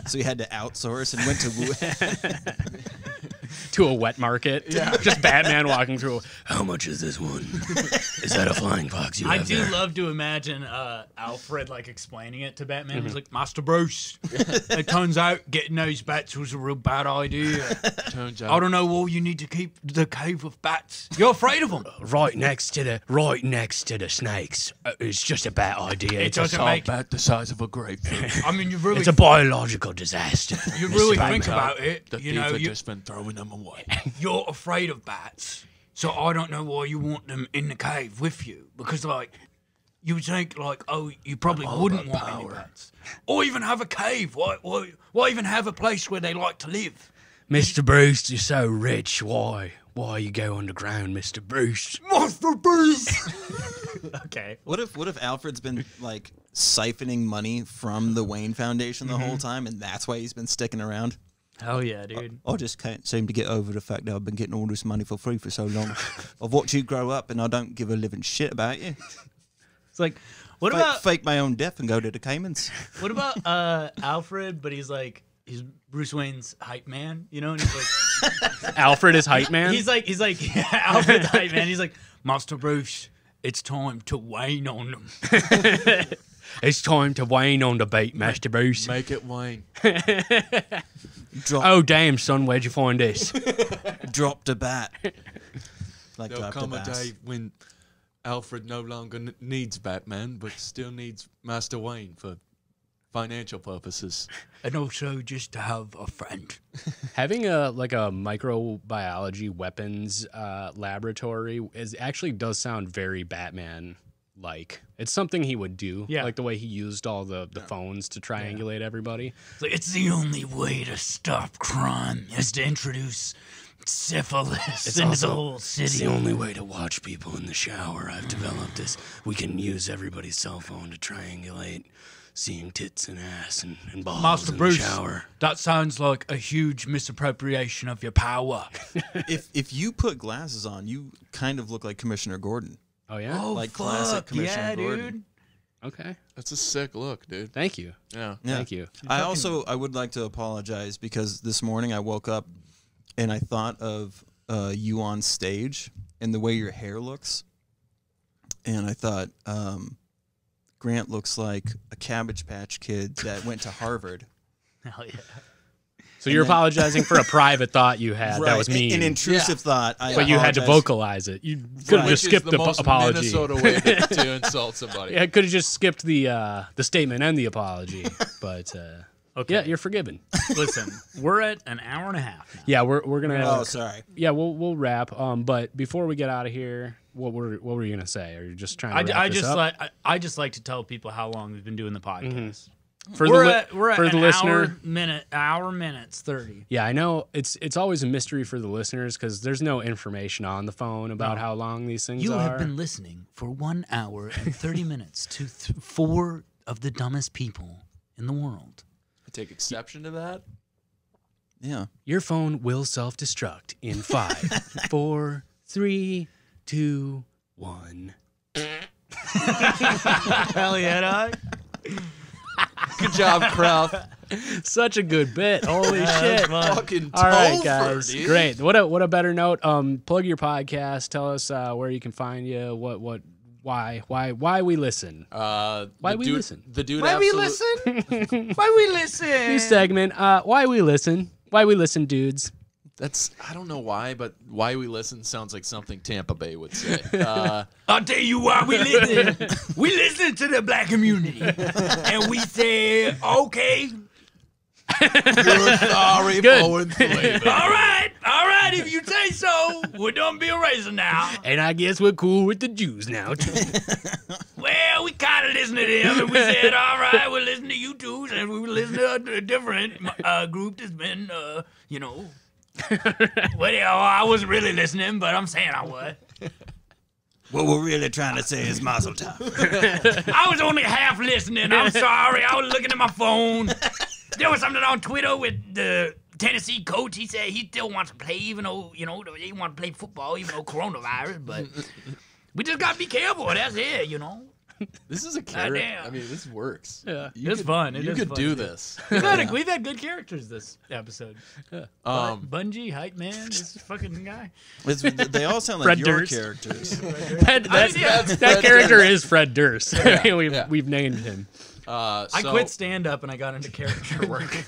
so he had to outsource and went to Wuhan. To a wet market. Yeah. Just Batman walking through. How much is this one? is that a flying fox you I have do there? love to imagine uh, Alfred like explaining it to Batman. He's like, Master Bruce, it turns out getting those bats was a real bad idea. Turns out. I don't know why you need to keep the cave of bats. You're afraid of them. Right next to the right next to the snakes. Uh, It's just a bad idea. It It's a, doesn't make. about the size of a grapefruit. I mean, you really, it's a biological disaster. you Mr. really Batman. think about it. the You thieves know, have you, just been throwing them away. you're afraid of bats. So I don't know why you want them in the cave with you. Because like, you would think like, oh, you probably wouldn't want any bats, or even have a cave. Why, why, why even have a place where they like to live? Mr. Bruce, you're so rich. Why? Why you go underground, Mr. Bruce? Mr. Bruce. Okay. What if what if Alfred's been like siphoning money from the Wayne Foundation the Mm-hmm. whole time, and that's why he's been sticking around? Hell yeah, dude. I just can't seem to get over the fact that I've been getting all this money for free for so long. I've watched you grow up, and I don't give a living shit about you. It's like, what fake, about fake my own death and go to the Caymans. what about uh Alfred? But he's like he's Bruce Wayne's hype man, you know? And he's like Alfred is hype man. he's like he's like yeah, Alfred's hype man. He's like Master Bruce. It's time to wane on them. It's time to wane on the beat, Master Bruce. Make it Wayne. Drop, Oh damn, son, where'd you find this? drop the bat. Like There'll drop the come a day when Alfred no longer n- needs Batman, but still needs Master Wayne for financial purposes. And also just to have a friend. Having a like a microbiology weapons uh, laboratory is actually does sound very Batman like. It's something he would do. Yeah. Like the way he used all the, the phones to triangulate everybody. It's, like, it's the only way to stop crime is to introduce syphilis into also- the whole It's city. the only way to watch people in the shower. I've developed this. We can use everybody's cell phone to triangulate seeing tits and ass and, and balls Master in Bruce, the shower. that sounds like a huge misappropriation of your power. if if you put glasses on, you kind of look like Commissioner Gordon. Oh yeah. oh, Like classic fuck, Commissioner yeah, Gordon. dude. Okay. That's a sick look, dude. Thank you. Yeah. Yeah. Thank you. I also I would like to apologize because this morning I woke up and I thought of uh, you on stage and the way your hair looks, and I thought um, Grant looks like a Cabbage Patch Kid that went to Harvard. Hell yeah. So you're then- apologizing for a private thought you had that was An- mean. An intrusive thought. I but you had to vocalize it. You could have Which just is skipped the, the, most apology. Minnesota way to, to insult somebody. Yeah, could have just skipped the uh, the statement and the apology. But uh, Okay. yeah, you're forgiven. Listen, we're at an hour and a half now. Yeah, we're we're gonna. Oh, sorry. yeah, we'll we'll wrap. Um, but before we get out of here, what were what were you gonna say? Are you just trying to? I, wrap I this just up? like I, I just like to tell people how long we've been doing the podcast. For we're the li- at we're at for an listener. hour minute hour minutes thirty. Yeah, I know it's it's always a mystery for the listeners because there's no information on the phone about how long these things You are. have been listening for one hour and 30 minutes to th- four of the dumbest people in the world. I take exception to that. Yeah. Your phone will self destruct in five, four, three, two, one. Hell yeah, dog. Good job, Kraft. Such a good bit. Holy shit. Fucking All right, Topher, guys. dude. Great. What a what a better note. Um, plug your podcast. Tell us uh, where you can find you. What what why why why we listen. Uh, Why the we dude, listen? The dude. Why we absolute- listen? Why we listen? New segment. Uh, why we listen. Why we listen, dudes. That's I don't know why, but why we listen sounds like something Tampa Bay would say. Uh, I'll tell you why we listen. we listen to the black community. and we say, okay, you're sorry Good. for enslaving. all right, all right, if you say so. We're done being racist now. And I guess we're cool with the Jews now, too. Well, we kind of listened to them, and we said, all right, we'll listen to you too. And we listen to a different uh, group that's been, uh, you know. well, I wasn't really listening, but I'm saying I was. What we're really trying to say is Mazel Tov. I was only half listening. I'm sorry. I was looking at my phone. There was something on Twitter with the Tennessee coach. He said he still wants to play, even though, you know, he wants to play football, even though coronavirus. But we just got to be careful. That's it, you know. This is a character. I mean, this works. Yeah. You It's could- fun. It you is could fun, do dude. this. We've had, we've had good characters this episode. Um, Bungie, hype man, this fucking guy. It's, they all sound like Fred your Durst. characters. That, that, yeah. that Fred character is Fred Durst. we've yeah. we've named him. uh, I quit stand up and I got into character work.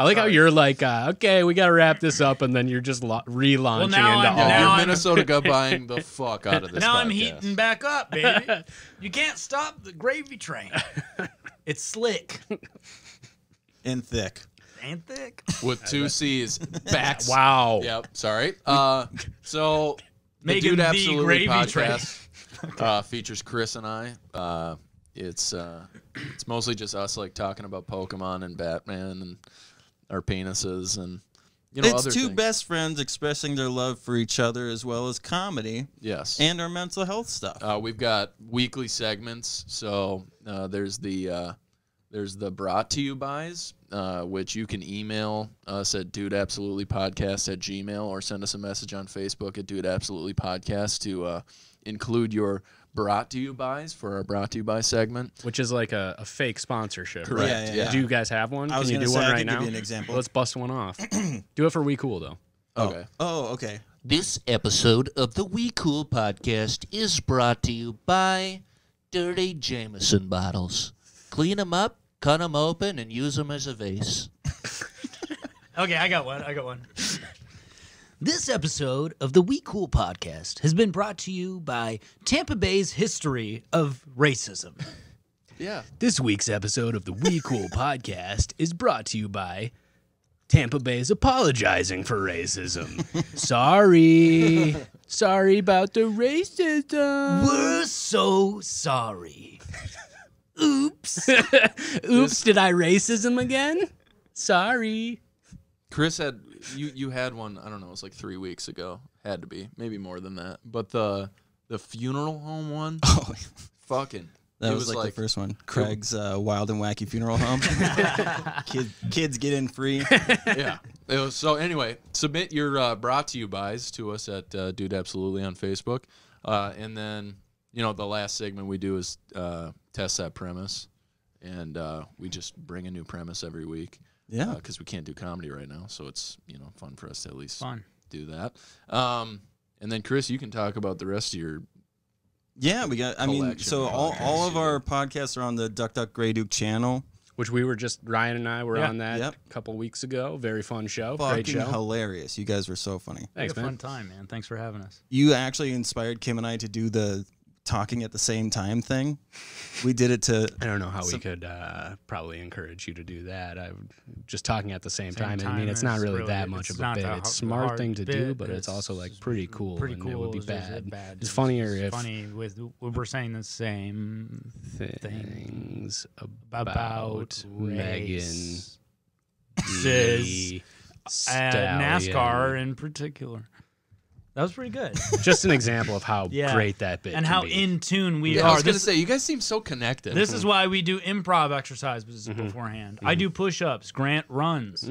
I like how you're like, uh, okay, we got to wrap this up, and then you're just lo- relaunching now into I'm- all. Now you're Minnesota guy buying the fuck out of this. now I'm heating back up, baby. You can't stop the gravy train. It's slick and thick. and thick. with two C's. Backs. Wow. Yep. Sorry. Uh, so the Making dude the absolutely gravy train. podcast. uh, features Chris and I. Uh, it's uh, it's mostly just us like talking about Pokemon and Batman and our penises and you know it's two things. best friends expressing their love for each other as well as comedy Yes. and our mental health stuff. Uh, we've got weekly segments. So uh, there's the uh, there's the brought to you buys, uh, which you can email us at dude absolutely podcast at gmail or send us a message on Facebook at dude absolutely podcast to uh, include your brought to you buys for our brought to you by segment. Which is like a, a fake sponsorship. Correct. Yeah, yeah, yeah. Do you guys have one? I Can you gonna do say, one I right could now? give you an example. Let's bust one off. do it for We Cool though. Oh. Okay. Oh, okay. This episode of the We Cool podcast is brought to you by Dirty Jameson bottles. Clean them up, cut them open, and use them as a vase. Okay, I got one. I got one. This episode of the We Cool podcast has been brought to you by Tampa Bay's history of racism. Yeah. This week's episode of the We Cool podcast is brought to you by Tampa Bay's apologizing for racism. Sorry. Sorry about the racism. We're so sorry. Oops. Oops, did I racism again? Sorry. Chris had you you had one. I don't know. It was like three weeks ago. Had to be maybe more than that. But the the funeral home one. Oh, fucking. that it was, like, the first one. Craig's uh, Wild and Wacky Funeral Home. Kid, kids get in free. yeah. It was, so anyway, submit your uh, brought to you buys to us at uh, Dude Absolutely on Facebook, uh, and then you know the last segment we do is uh, test that premise, and uh, we just bring a new premise every week. Yeah. because we can't do comedy right now, so it's you know fun for us to at least Fun. do that. Um, and then Chris, you can talk about the rest of your Yeah, we got. I mean, so all, all of our podcasts are on the Duck Duck Gray Duke channel. Which we were just Ryan and I were Yeah. on that Yep. a couple weeks ago. Very fun show. Great Fucking show. hilarious. You guys were so funny. Thanks, Had a man. fun time, man. Thanks for having us. You actually inspired Kim and I to do the talking at the same time thing. We did it to. I don't know how So- we could uh, probably encourage you to do that. I would, just talking at the same, Same time. I mean, it's not really, really- that much of a not bit. the It's a smart thing to do, but it's also like pretty cool. Pretty and cool. It would be It's just bad. bad. It's funnier It's if funny with we're saying the same things about, about Megan race. the uh, NASCAR in particular. That was pretty good. Just an example of how Yeah. great that bit and can how be. in tune we Yeah, I was gonna This, say you guys seem so connected. this is why we do improv exercises Mm-hmm. beforehand. I do push-ups. Grant runs.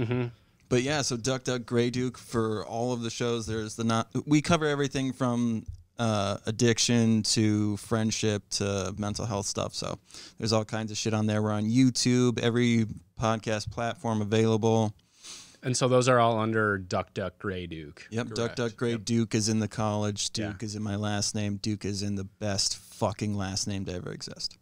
But yeah, so Duck Duck Gray Duke for all of the shows. There's the not. We cover everything from uh, addiction to friendship to mental health stuff. So there's all kinds of shit on there. We're on YouTube, every podcast platform available. And so those are all under Duck Duck Gray Duke. Yep, Duck Correct. Duck Grey Duke is in the college. Yeah. Duke is in my last name. Duke is in the best fucking last name to ever exist.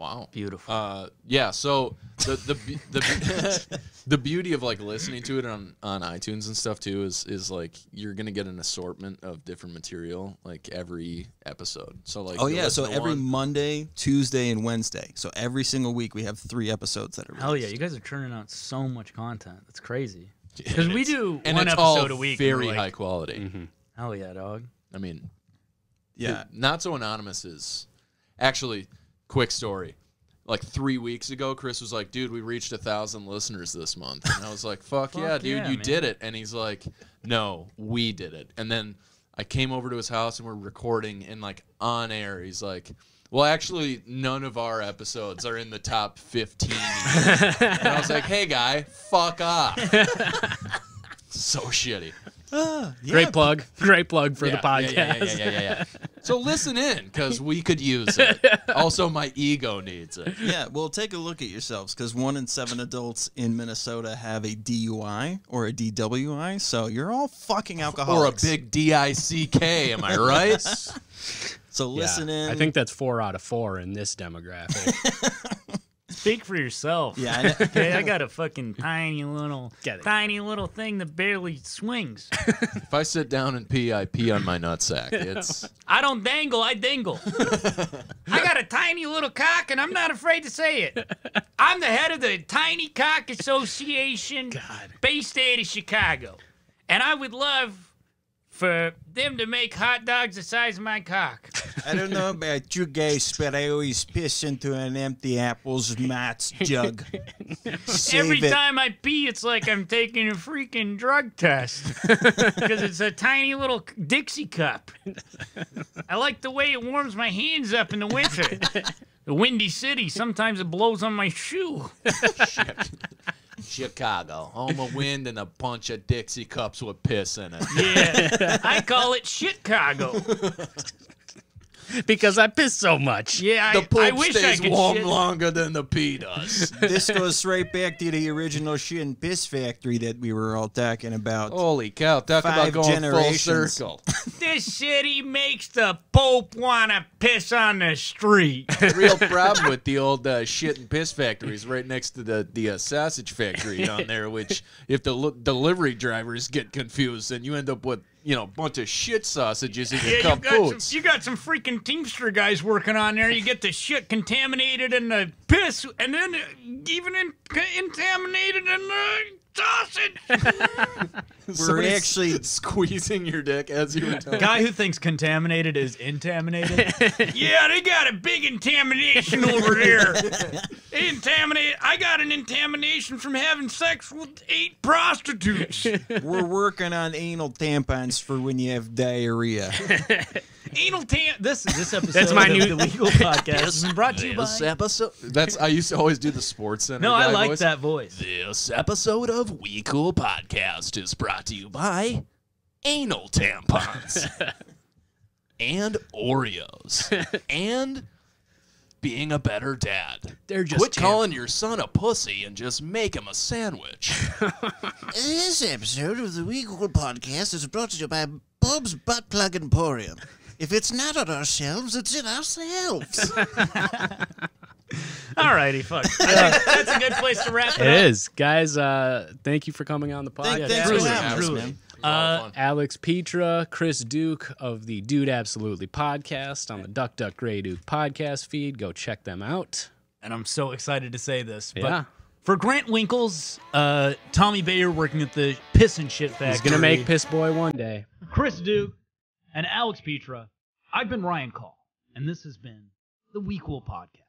Wow. Beautiful. Uh, yeah. So the the be- the the beauty of like listening to it on on iTunes and stuff too is is like you're gonna get an assortment of different material like every episode. So like Oh yeah, so every one- Monday, Tuesday, and Wednesday. So every single week we have three episodes that are. Hell yeah, you guys are churning out so much content. That's crazy. Because we do and one it's episode all a week. very like, high quality. Hell yeah, dog. I mean, Yeah. not so anonymous is actually quick story. Like three weeks ago, Chris was like, "Dude, we reached a thousand listeners this month," and I was like, "Fuck, yeah, dude, yeah, you man. did it!" And he's like, "No, we did it." And then I came over to his house and we're recording, and like on air, he's like. Well, actually, none of our episodes are in the top 15. and I was like, hey, guy, fuck off. so shitty. Ah, Great plug. Great plug for the podcast. yeah, yeah, yeah, yeah, yeah, yeah. So listen in, because we could use it. Also, my ego needs it. Yeah, well, take a look at yourselves because one in seven adults in Minnesota have a DUI or a DWI, so you're all fucking alcoholics. Or a big D I C K, am I right? So Yeah. listen in. I think that's four out of four in this demographic. Speak for yourself. Yeah, I. Okay, I got a fucking tiny little, tiny little thing that barely swings. if I sit down and pee, I pee on my nutsack. It's I don't dangle, I dingle. I got a tiny little cock, and I'm not afraid to say it. I'm the head of the Tiny Cock Association, based out of Chicago, and I would love for them to make hot dogs the size of my cock. I don't know about you guys, but I always piss into an empty apples Matt's jug. Save Every it. time I pee, it's like I'm taking a freaking drug test because it's a tiny little Dixie cup. I like the way it warms my hands up in the winter. The windy city, sometimes it blows on my shoe. Chicago, home of wind and a bunch of Dixie cups with piss in it. Yeah, I call it Chicago. because I piss so much. Yeah, The I, poop I wish I stays could warm shit. longer than the pee does. this goes right back to the original shit and piss factory that we were all talking about. Holy cow! Talk Five about going generations. full circle. This city makes the Pope wanna piss on the street. The real problem with the old uh, shit and piss factory is right next to the the uh, sausage factory down there. Which, if the delivery drivers get confused, then you end up with you know a bunch of shit sausages in your Yeah, you cup got, some, you got some freaking Teamster guys working on there. You get the shit contaminated in the piss, and then uh, even in, contaminated in the sausage. We're Somebody's actually squeezing your dick as you were talking. Guy who thinks contaminated is intaminated. yeah, they got a big contamination over there. They contaminate. I got an contamination from having sex with eight prostitutes. we're working on anal tampons for when you have diarrhea. Anal tam. This is this episode That's my of new- the Legal Podcast has been brought to you by. This episode. That's I used to always do the sports center. No, I like voice. that voice. This episode of We Cool Podcast is brought to you by anal tampons and Oreos and being a better dad. They're just Quit tam- calling your son a pussy and just make him a sandwich. This episode of the We Cool podcast is brought to you by Bob's Butt Plug Emporium. If it's not on our shelves, it's in ourselves. Alrighty, fuck. That's a good place to wrap it, It up. is, guys. Uh, thank you for coming on the podcast. thanks truly, for having us, truly. man. Uh, Alex Pitra, Chris Duke of the Dude Absolutely podcast on the Duck Duck Gray Duke podcast feed. Go check them out. and I'm so excited to say this. But Yeah. For Grant Winkels, uh, Tommy Bayer working at the Piss and Shit Factory. He's gonna make Piss Boy one day. Chris Duke and Alex Pitra. I've been Ryan Kahl, and this has been the We Cool Podcast.